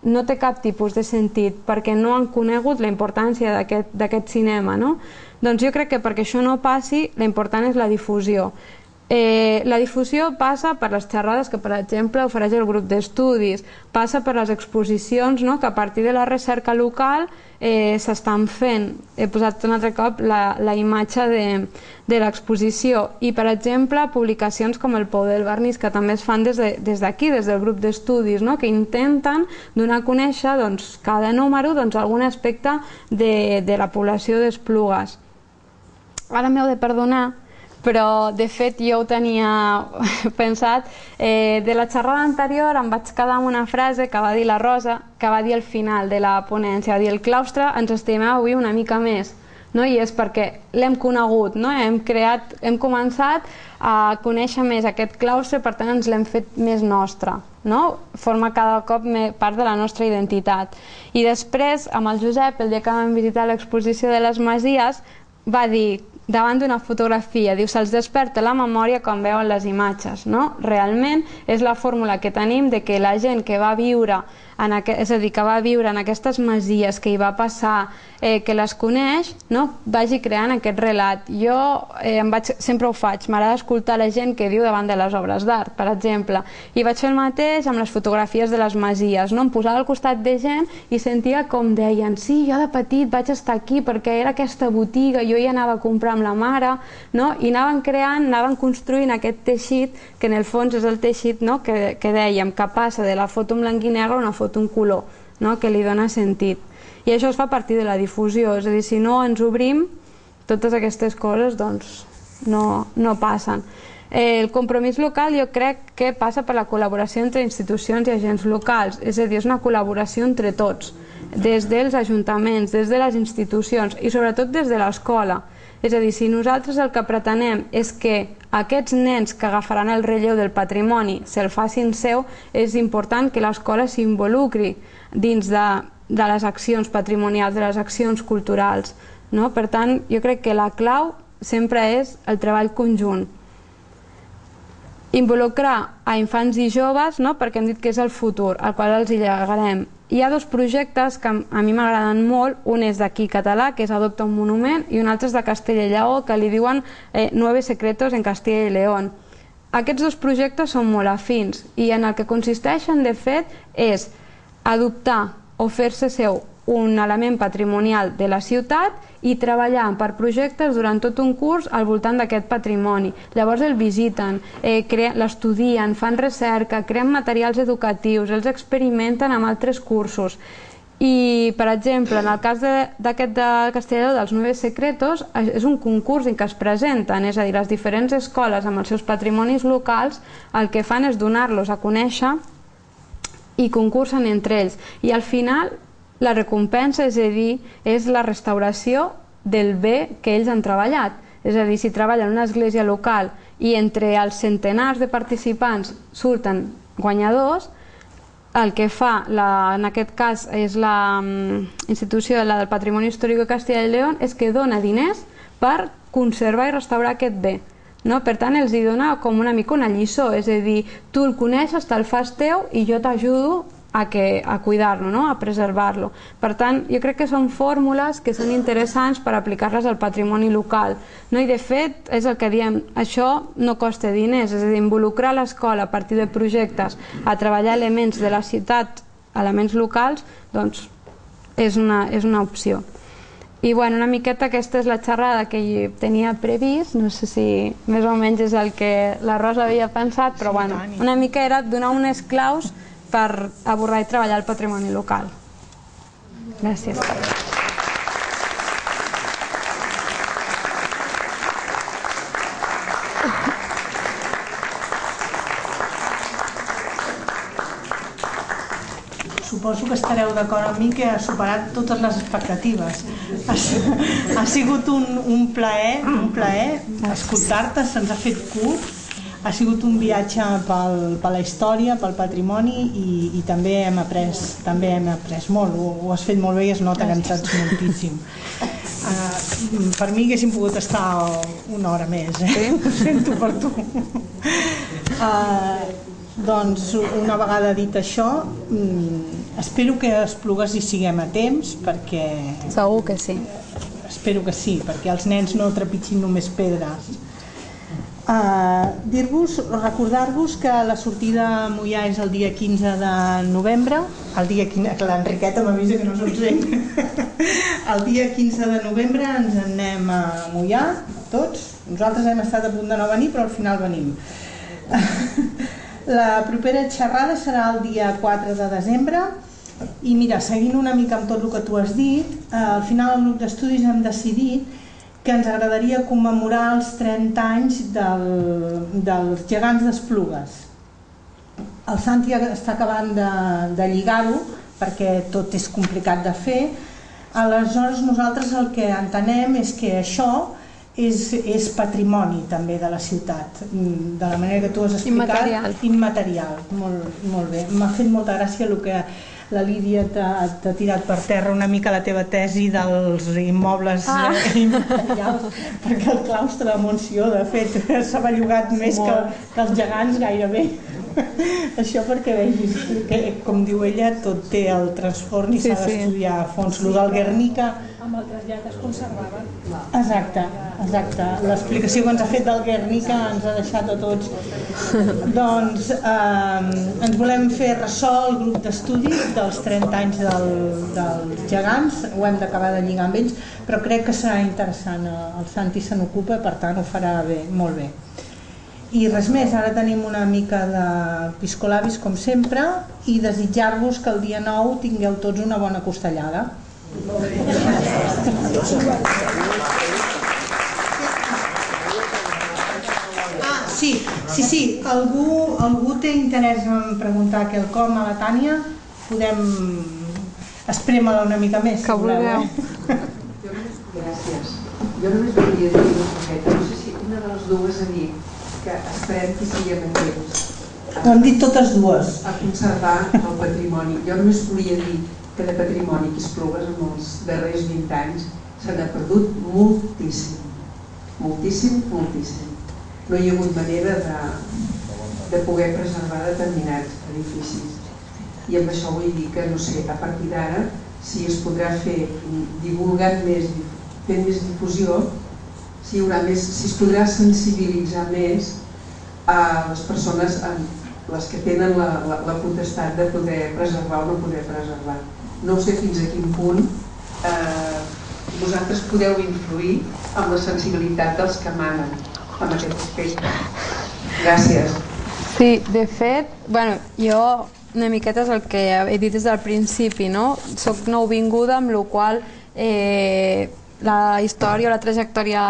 no té cap tipus de sentit perquè no han conegut la importància d'aquest cinema. No? Doncs jo crec que perquè això no passi, l'important és la difusió. Eh, la difusió passa per les xerrades que, per exemple, ofereix el grup d'estudis, passa per les exposicions no? que a partir de la recerca local eh, s'estan fent. He posat un altre cop la, la imatge de, de l'exposició i, per exemple, publicacions com el Pou del Barnis, que també es fan des d'aquí, de, des, des del grup d'estudis, no? que intenten donar a conèixer doncs, cada número doncs, algun aspecte de, de la població d'Esplugues. Ara m'heu de perdonar però de fet jo ho tenia pensat. Eh, de la xerrada anterior em vaig quedar amb una frase que va dir la Rosa, que va dir al final de la ponència, va dir el claustre ens estimem avui una mica més, no? i és perquè l'hem conegut, no? hem, creat, hem començat a conèixer més aquest claustre, per tant ens l'hem fet més nostre, no? forma cada cop part de la nostra identitat. I després, amb el Josep, el dia que vam visitar l'exposició de les Masies, va dir davant d'una fotografia, diu, se'ls desperta la memòria quan veuen les imatges, no? Realment és la fórmula que tenim de que la gent que va viure en aquest, és a dir, que va viure en aquestes masies, que hi va passar, eh, que les coneix, no? vagi creant aquest relat. Jo eh, em vaig, sempre ho faig, m'agrada escoltar la gent que diu davant de les obres d'art, per exemple, i vaig fer el mateix amb les fotografies de les masies, no? em posava al costat de gent i sentia com deien, sí, jo de petit vaig estar aquí perquè era aquesta botiga, jo hi anava a comprar amb la mare, no? i anaven creant, anaven construint aquest teixit, que en el fons és el teixit no? que, que dèiem, que passa de la foto en blanc i negre a una foto fot un color no? que li dona sentit. I això es fa a partir de la difusió, és a dir, si no ens obrim, totes aquestes coses doncs, no, no passen. El compromís local jo crec que passa per la col·laboració entre institucions i agents locals, és a dir, és una col·laboració entre tots, des dels ajuntaments, des de les institucions i sobretot des de l'escola. És a dir, si nosaltres el que pretenem és que aquests nens que agafaran el relleu del patrimoni se'l facin seu, és important que l'escola s'involucri dins de, de les accions patrimonials, de les accions culturals. No? Per tant, jo crec que la clau sempre és el treball conjunt. Involucrar a infants i joves, no? perquè hem dit que és el futur, al qual els llegarem hi ha dos projectes que a mi m'agraden molt, un és d'aquí català, que és Adopta un monument, i un altre és de Castella i Lleó, que li diuen eh, Nueve secretos en Castella i León. Aquests dos projectes són molt afins i en el que consisteixen, de fet, és adoptar o fer-se seu un element patrimonial de la ciutat i treballar per projectes durant tot un curs al voltant d'aquest patrimoni. Llavors el visiten, eh, l'estudien, fan recerca, creen materials educatius, els experimenten amb altres cursos. I, per exemple, en el cas d'aquest de, de Castelló dels Nueve Secretos, és un concurs en què es presenten, és a dir, les diferents escoles amb els seus patrimonis locals el que fan és donar-los a conèixer i concursen entre ells. I al final la recompensa, és a dir, és la restauració del bé que ells han treballat. És a dir, si treballen en una església local i entre els centenars de participants surten guanyadors, el que fa, la, en aquest cas és la um, institució la del Patrimoni Històric de Castilla i León, és que dona diners per conservar i restaurar aquest bé. No? Per tant, els hi dona com una mica una lliçó, és a dir, tu el coneixes, te'l fas teu i jo t'ajudo a, que, a cuidar-lo, no? a preservar-lo. Per tant, jo crec que són fórmules que són interessants per aplicar-les al patrimoni local. No? I de fet, és el que diem, això no costa diners, és a dir, involucrar l'escola a partir de projectes a treballar elements de la ciutat, elements locals, doncs és una, és una opció. I bueno, una miqueta aquesta és la xerrada que tenia previst, no sé si més o menys és el que la Rosa havia pensat, però bueno, una mica era donar unes claus per abordar i treballar el patrimoni local. Gràcies. suposo que estareu d'acord amb mi que ha superat totes les expectatives. Ha, ha sigut un, un plaer, un plaer escoltar-te, se'ns ha fet curt ha sigut un viatge pel, per la història, pel patrimoni i, i també hem après també hem après molt, ho, ho has fet molt bé i es nota que en saps moltíssim. Uh, per mi haguéssim pogut estar una hora més, eh? Sí? ho sento per tu. Uh, doncs una vegada dit això, um, espero que Esplugues hi siguem a temps perquè... Segur que sí. Espero que sí, perquè els nens no trepitgin només pedres Uh, Dir-vos, recordar-vos que la sortida a Mollà és el dia 15 de novembre, el dia 15, que l'Enriqueta m'avisa que no soc gent. el dia 15 de novembre ens anem a Mollà, tots. Nosaltres hem estat a punt de no venir, però al final venim. la propera xerrada serà el dia 4 de desembre i mira, seguint una mica amb tot el que tu has dit, eh, al final al grup d'estudis hem decidit que ens agradaria commemorar els 30 anys del, dels gegants d'Esplugues. El Santi està acabant de, de lligar-ho perquè tot és complicat de fer. Aleshores nosaltres el que entenem és que això és, és patrimoni també de la ciutat, de la manera que tu has explicat. Immaterial. Immaterial, molt, molt bé. M'ha fet molta gràcia el que la Lídia t'ha tirat per terra una mica la teva tesi dels immobles ah. perquè el claustre de Montsió, de fet, s'ha bellugat més que, que els gegants gairebé. Això perquè vegis que, com diu ella, tot té el transform i s'ha sí, d'estudiar a fons. Sí, del Guernica... Amb el trasllat es conservaven. Exacte, exacte. L'explicació que ens ha fet del Guernica ens ha deixat a tots. doncs eh, ens volem fer ressò el grup d'estudis dels 30 anys del, dels gegants, ho hem d'acabar de lligar amb ells, però crec que serà interessant. El Santi se n'ocupa, per tant ho farà bé, molt bé. I res més, ara tenim una mica de piscolabis com sempre i desitjar-vos que el dia 9 tingueu tots una bona costellada. Ah, sí, sí, sí, algú, algú té interès en preguntar quelcom a la Tània? Podem esprema-la una mica més. Que vulgueu. Eh? Gràcies. Jo només volia dir una coseta. No sé si una de les dues ha dit que esperem que siguem en temps. Ho han dit totes dues. A conservar el patrimoni. Jo només volia dir que de patrimoni que es plogues en els darrers 20 anys se n'ha perdut moltíssim. Moltíssim, moltíssim. No hi ha hagut manera de, de poder preservar determinats edificis. I amb això vull dir que, no sé, a partir d'ara, si es podrà fer divulgant més, fent més difusió, si, haurà més, si es podrà sensibilitzar més a les persones, a les que tenen la, la, la potestat de poder preservar o no poder preservar. No sé fins a quin punt eh, vosaltres podeu influir amb la sensibilitat dels que manen amb aquest aspecte. Gràcies. Sí, de fet, bueno, jo una miqueta és el que he dit des del principi, no? Soc nouvinguda, amb la qual eh, la història o la trajectòria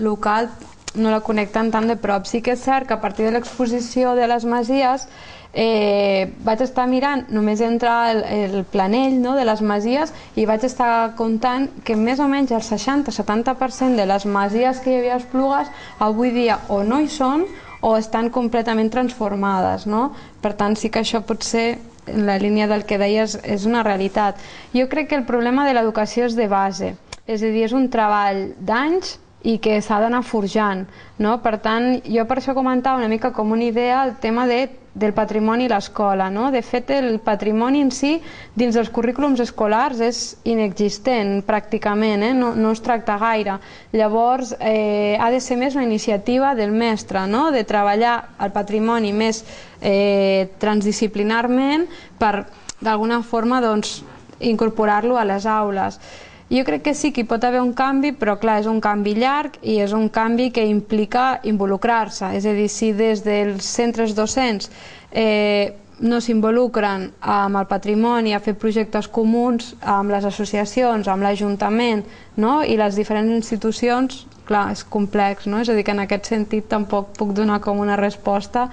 local no la connecten tan de prop. Sí que és cert que a partir de l'exposició de les Masies eh, vaig estar mirant només entre el, el planell no, de les Masies i vaig estar comptant que més o menys el 60-70% de les Masies que hi havia a Esplugues avui dia o no hi són o estan completament transformades. No? Per tant, sí que això pot ser en la línia del que deies és una realitat. Jo crec que el problema de l'educació és de base és a dir, és un treball d'anys i que s'ha d'anar forjant. No? Per tant, jo per això comentava una mica com una idea el tema de, del patrimoni i l'escola. No? De fet, el patrimoni en si, dins dels currículums escolars, és inexistent pràcticament, eh? no, no es tracta gaire. Llavors, eh, ha de ser més una iniciativa del mestre, no? de treballar el patrimoni més eh, transdisciplinarment per, d'alguna forma, doncs, incorporar-lo a les aules. Jo crec que sí que hi pot haver un canvi, però clar, és un canvi llarg i és un canvi que implica involucrar-se. És a dir, si des dels centres docents eh, no s'involucren amb el patrimoni a fer projectes comuns amb les associacions, amb l'Ajuntament no? i les diferents institucions, clar, és complex, no? és a dir, que en aquest sentit tampoc puc donar com una resposta,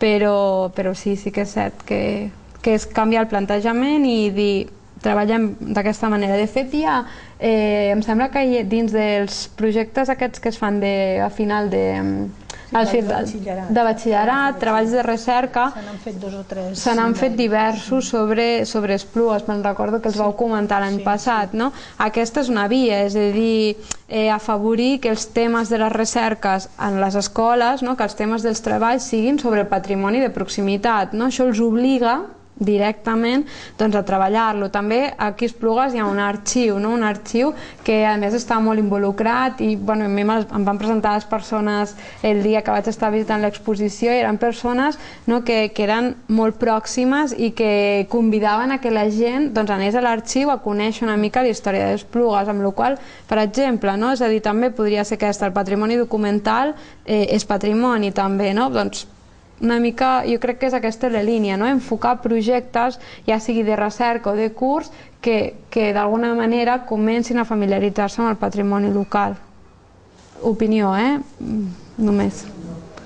però, però sí, sí que és cert que, que és canviar el plantejament i dir treballem d'aquesta manera. De fet, ja, eh, em sembla que dins dels projectes aquests que es fan de, a final de, sí, de, batxillerat, de batxillerat, treballs de recerca... Se n'han fet dos o tres. Se n'han fet diversos sobre, sobre esplugues, me'n recordo que els sí. vau comentar l'any sí, passat. No? Aquesta és una via, és a dir, eh, afavorir que els temes de les recerques en les escoles, no? que els temes dels treballs siguin sobre el patrimoni de proximitat. No? Això els obliga directament doncs, a treballar-lo. També aquí a Esplugues hi ha un arxiu, no? un arxiu que a més està molt involucrat i bueno, a mi em van presentar les persones el dia que vaig estar visitant l'exposició i eren persones no, que, que eren molt pròximes i que convidaven a que la gent doncs, anés a l'arxiu a conèixer una mica la història d'Esplugues, amb la qual per exemple, no? és a dir, també podria ser aquest, el patrimoni documental eh, és patrimoni també, no? doncs una mica, jo crec que és aquesta la línia, no? enfocar projectes, ja sigui de recerca o de curs, que, que d'alguna manera comencin a familiaritzar-se amb el patrimoni local. Opinió, eh? Només.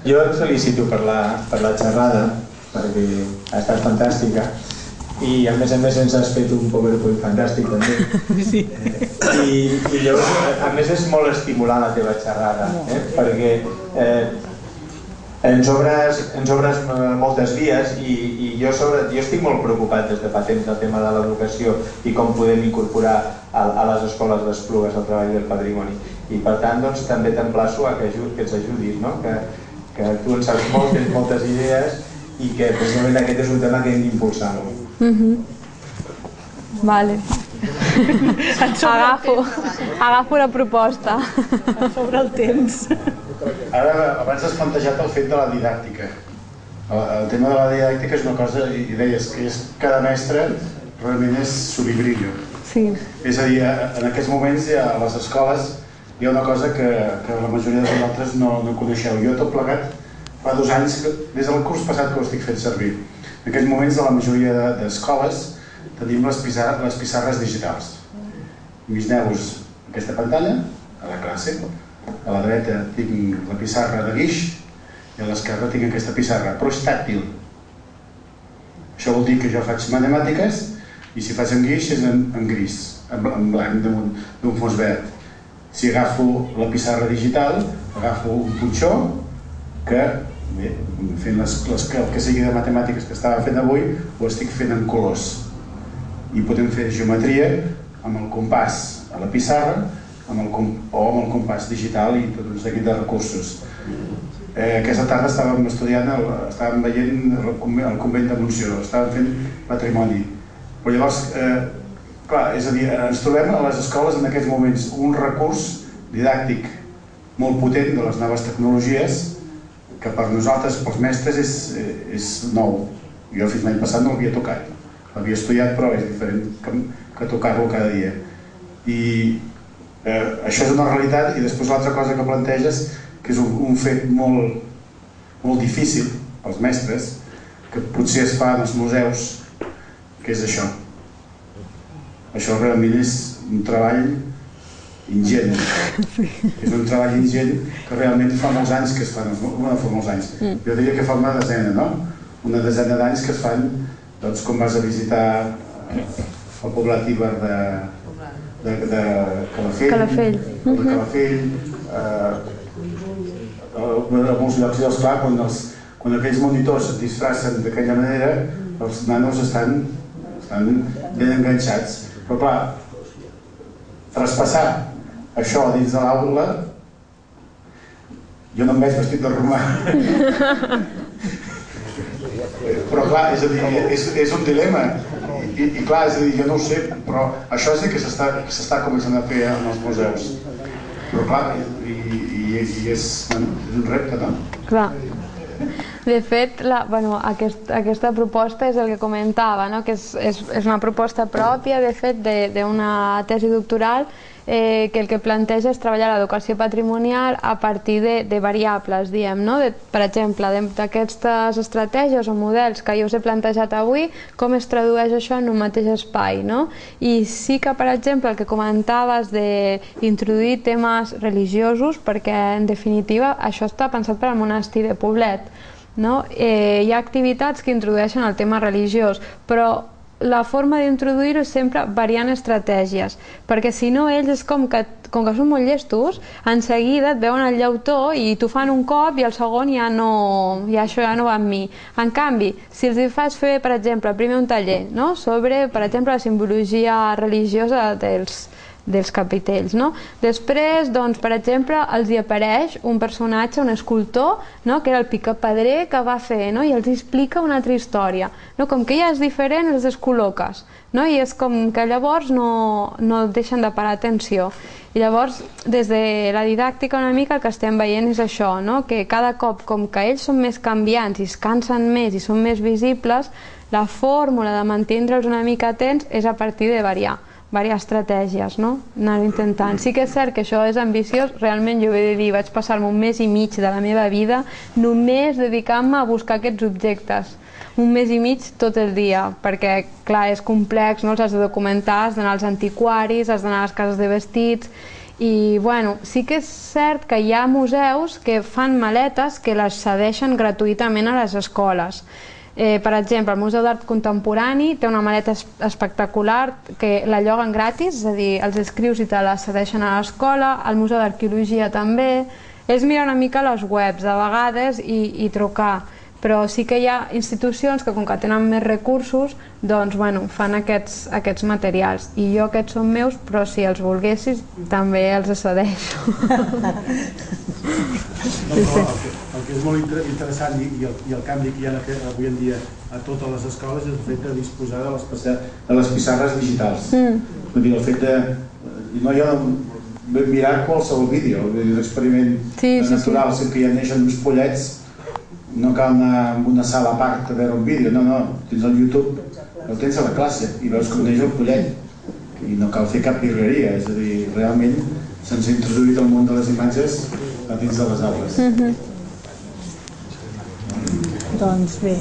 Jo et felicito per la, per la xerrada, perquè ha estat fantàstica i a més a més ens has fet un PowerPoint fantàstic també sí. eh, i, i llavors a més és molt estimulant la teva xerrada eh, perquè eh, ens obres, ens obres eh, moltes vies i, i jo, sobre, jo estic molt preocupat des de fa temps del tema de l'educació i com podem incorporar a, a les escoles d'Esplugues el treball del patrimoni. I per tant doncs, també t'emplaço a que, ajud, que ens ajudis, no? que, que tu en saps molt, tens moltes idees i que precisament aquest és un tema que hem d'impulsar. No? Mm -hmm. Vale. agafo, agafo la proposta. Sobre el temps. Ara, abans has plantejat el fet de la didàctica. El, el tema de la didàctica és una cosa, i deies que és cada mestre realment és subibrillo. Sí. És a dir, en aquests moments ja a les escoles hi ha una cosa que, que la majoria de vosaltres no, no coneixeu. Jo tot plegat fa dos anys, des del curs passat que ho estic fent servir. En aquests moments a la majoria d'escoles tenim les, pissar, les pissarres digitals. Imagineu-vos aquesta pantalla a la classe, a la dreta tinc la pissarra de guix i a l'esquerra tinc aquesta pissarra, però és tàctil. Això vol dir que jo faig matemàtiques i si faig en guix és en, en gris, en, en blanc d'un fons verd. Si agafo la pissarra digital, agafo un punxó que, bé, fent les, les, el que sigui de matemàtiques que estava fent avui, ho estic fent en colors. I podem fer geometria amb el compàs a la pissarra amb el, o amb el compàs digital i tot un seguit de recursos. Eh, aquesta tarda estàvem estudiant, el, estàvem veient el, el convent de Montsió, estàvem fent patrimoni. Però llavors, eh, clar, és a dir, ens trobem a les escoles en aquests moments un recurs didàctic molt potent de les noves tecnologies que per nosaltres, pels mestres, és, és nou. Jo fins l'any passat no l'havia tocat. L'havia estudiat, però és diferent que, que tocar-lo cada dia. I Eh, això és una realitat i després l'altra cosa que planteges, que és un, un fet molt, molt difícil pels mestres, que potser es fa en els museus, que és això. Això realment és un treball ingent. És un treball ingent que realment fa molts anys que es fan, bueno, fa molts anys. Mm. Jo diria que fa una desena, no? Una desena d'anys que es fan, doncs, com vas a visitar el poblat Iber de, de, de Calafell, Calafell. de. Calafell eh, a molts llocs, doncs clar, quan, els, quan aquells monitors es disfracen d'aquella manera, els nanos estan, estan ben enganxats. Però clar, traspassar això dins de l'aula, jo no em veig vestit de romà. Però clar, és a dir, és, és un dilema. I, i clar, és a dir, jo no ho sé, però això és el que s'està començant a fer en els museus. Però clar, i, i, i és, és un repte, no? Clar. De fet, la, bueno, aquest, aquesta proposta és el que comentava, no? que és, és, és una proposta pròpia, de fet, d'una tesi doctoral eh, que el que planteja és treballar l'educació patrimonial a partir de, de variables, diem, no? de, per exemple, d'aquestes estratègies o models que jo us he plantejat avui, com es tradueix això en un mateix espai, no? I sí que, per exemple, el que comentaves d'introduir temes religiosos, perquè en definitiva això està pensat per al monestir de Poblet, no? Eh, hi ha activitats que introdueixen el tema religiós, però la forma d'introduir-ho és sempre variant estratègies, perquè si no ells és com que, com que són molt llestos, en seguida et veuen el llautó i t'ho fan un cop i el segon ja no, ja això ja no va amb mi. En canvi, si els fas fer, per exemple, primer un taller no? sobre, per exemple, la simbologia religiosa dels, dels capitells. No? Després, doncs, per exemple, els hi apareix un personatge, un escultor, no? que era el picapedrer que va fer, no? i els explica una altra història. No? Com que ja és diferent, els descol·loques. No? I és com que llavors no, no deixen de parar atenció. I llavors, des de la didàctica una mica el que estem veient és això, no? que cada cop, com que ells són més canviants i es cansen més i són més visibles, la fórmula de mantindre'ls una mica atents és a partir de variar diverses estratègies, no? anar intentant. Sí que és cert que això és ambiciós, realment jo he de dir, vaig passar-me un mes i mig de la meva vida només dedicant-me a buscar aquests objectes un mes i mig tot el dia, perquè clar, és complex, no? els has de documentar, has d'anar als antiquaris, has d'anar a les cases de vestits, i bueno, sí que és cert que hi ha museus que fan maletes que les cedeixen gratuïtament a les escoles. Eh, per exemple, el Museu d'Art Contemporani té una maleta espectacular que la lloguen gratis, és a dir, els escrius i te la cedeixen a l'escola, el Museu d'Arqueologia també, és mirar una mica les webs de vegades i, i trucar però sí que hi ha institucions que com que tenen més recursos doncs bueno, fan aquests, aquests materials i jo aquests són meus però si els volguessis també els cedeixo no, però el, que, el que és molt interessant i, i, el, i el canvi que hi ha avui en dia a totes les escoles és el fet de disposar de les, de les pissarres digitals mm. Vull dir, el fet de no, jo vam mirar qualsevol vídeo l'experiment sí, sí, natural sí. sempre hi ha neixen uns pollets no cal anar a una sala a part a veure un vídeo, no, no, tens al YouTube, el tens a la classe i veus com neix el pollet i no cal fer cap virgueria, és a dir, realment se'ns ha introduït el món de les imatges a dins de les aules. Mm -hmm. Doncs bé,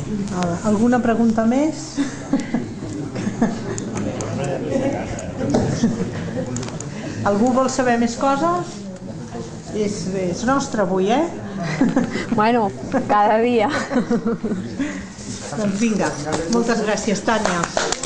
alguna pregunta més? Algú vol saber més coses? És, és nostre avui, eh? Bueno, cada dia. doncs vinga, moltes gràcies, Tània.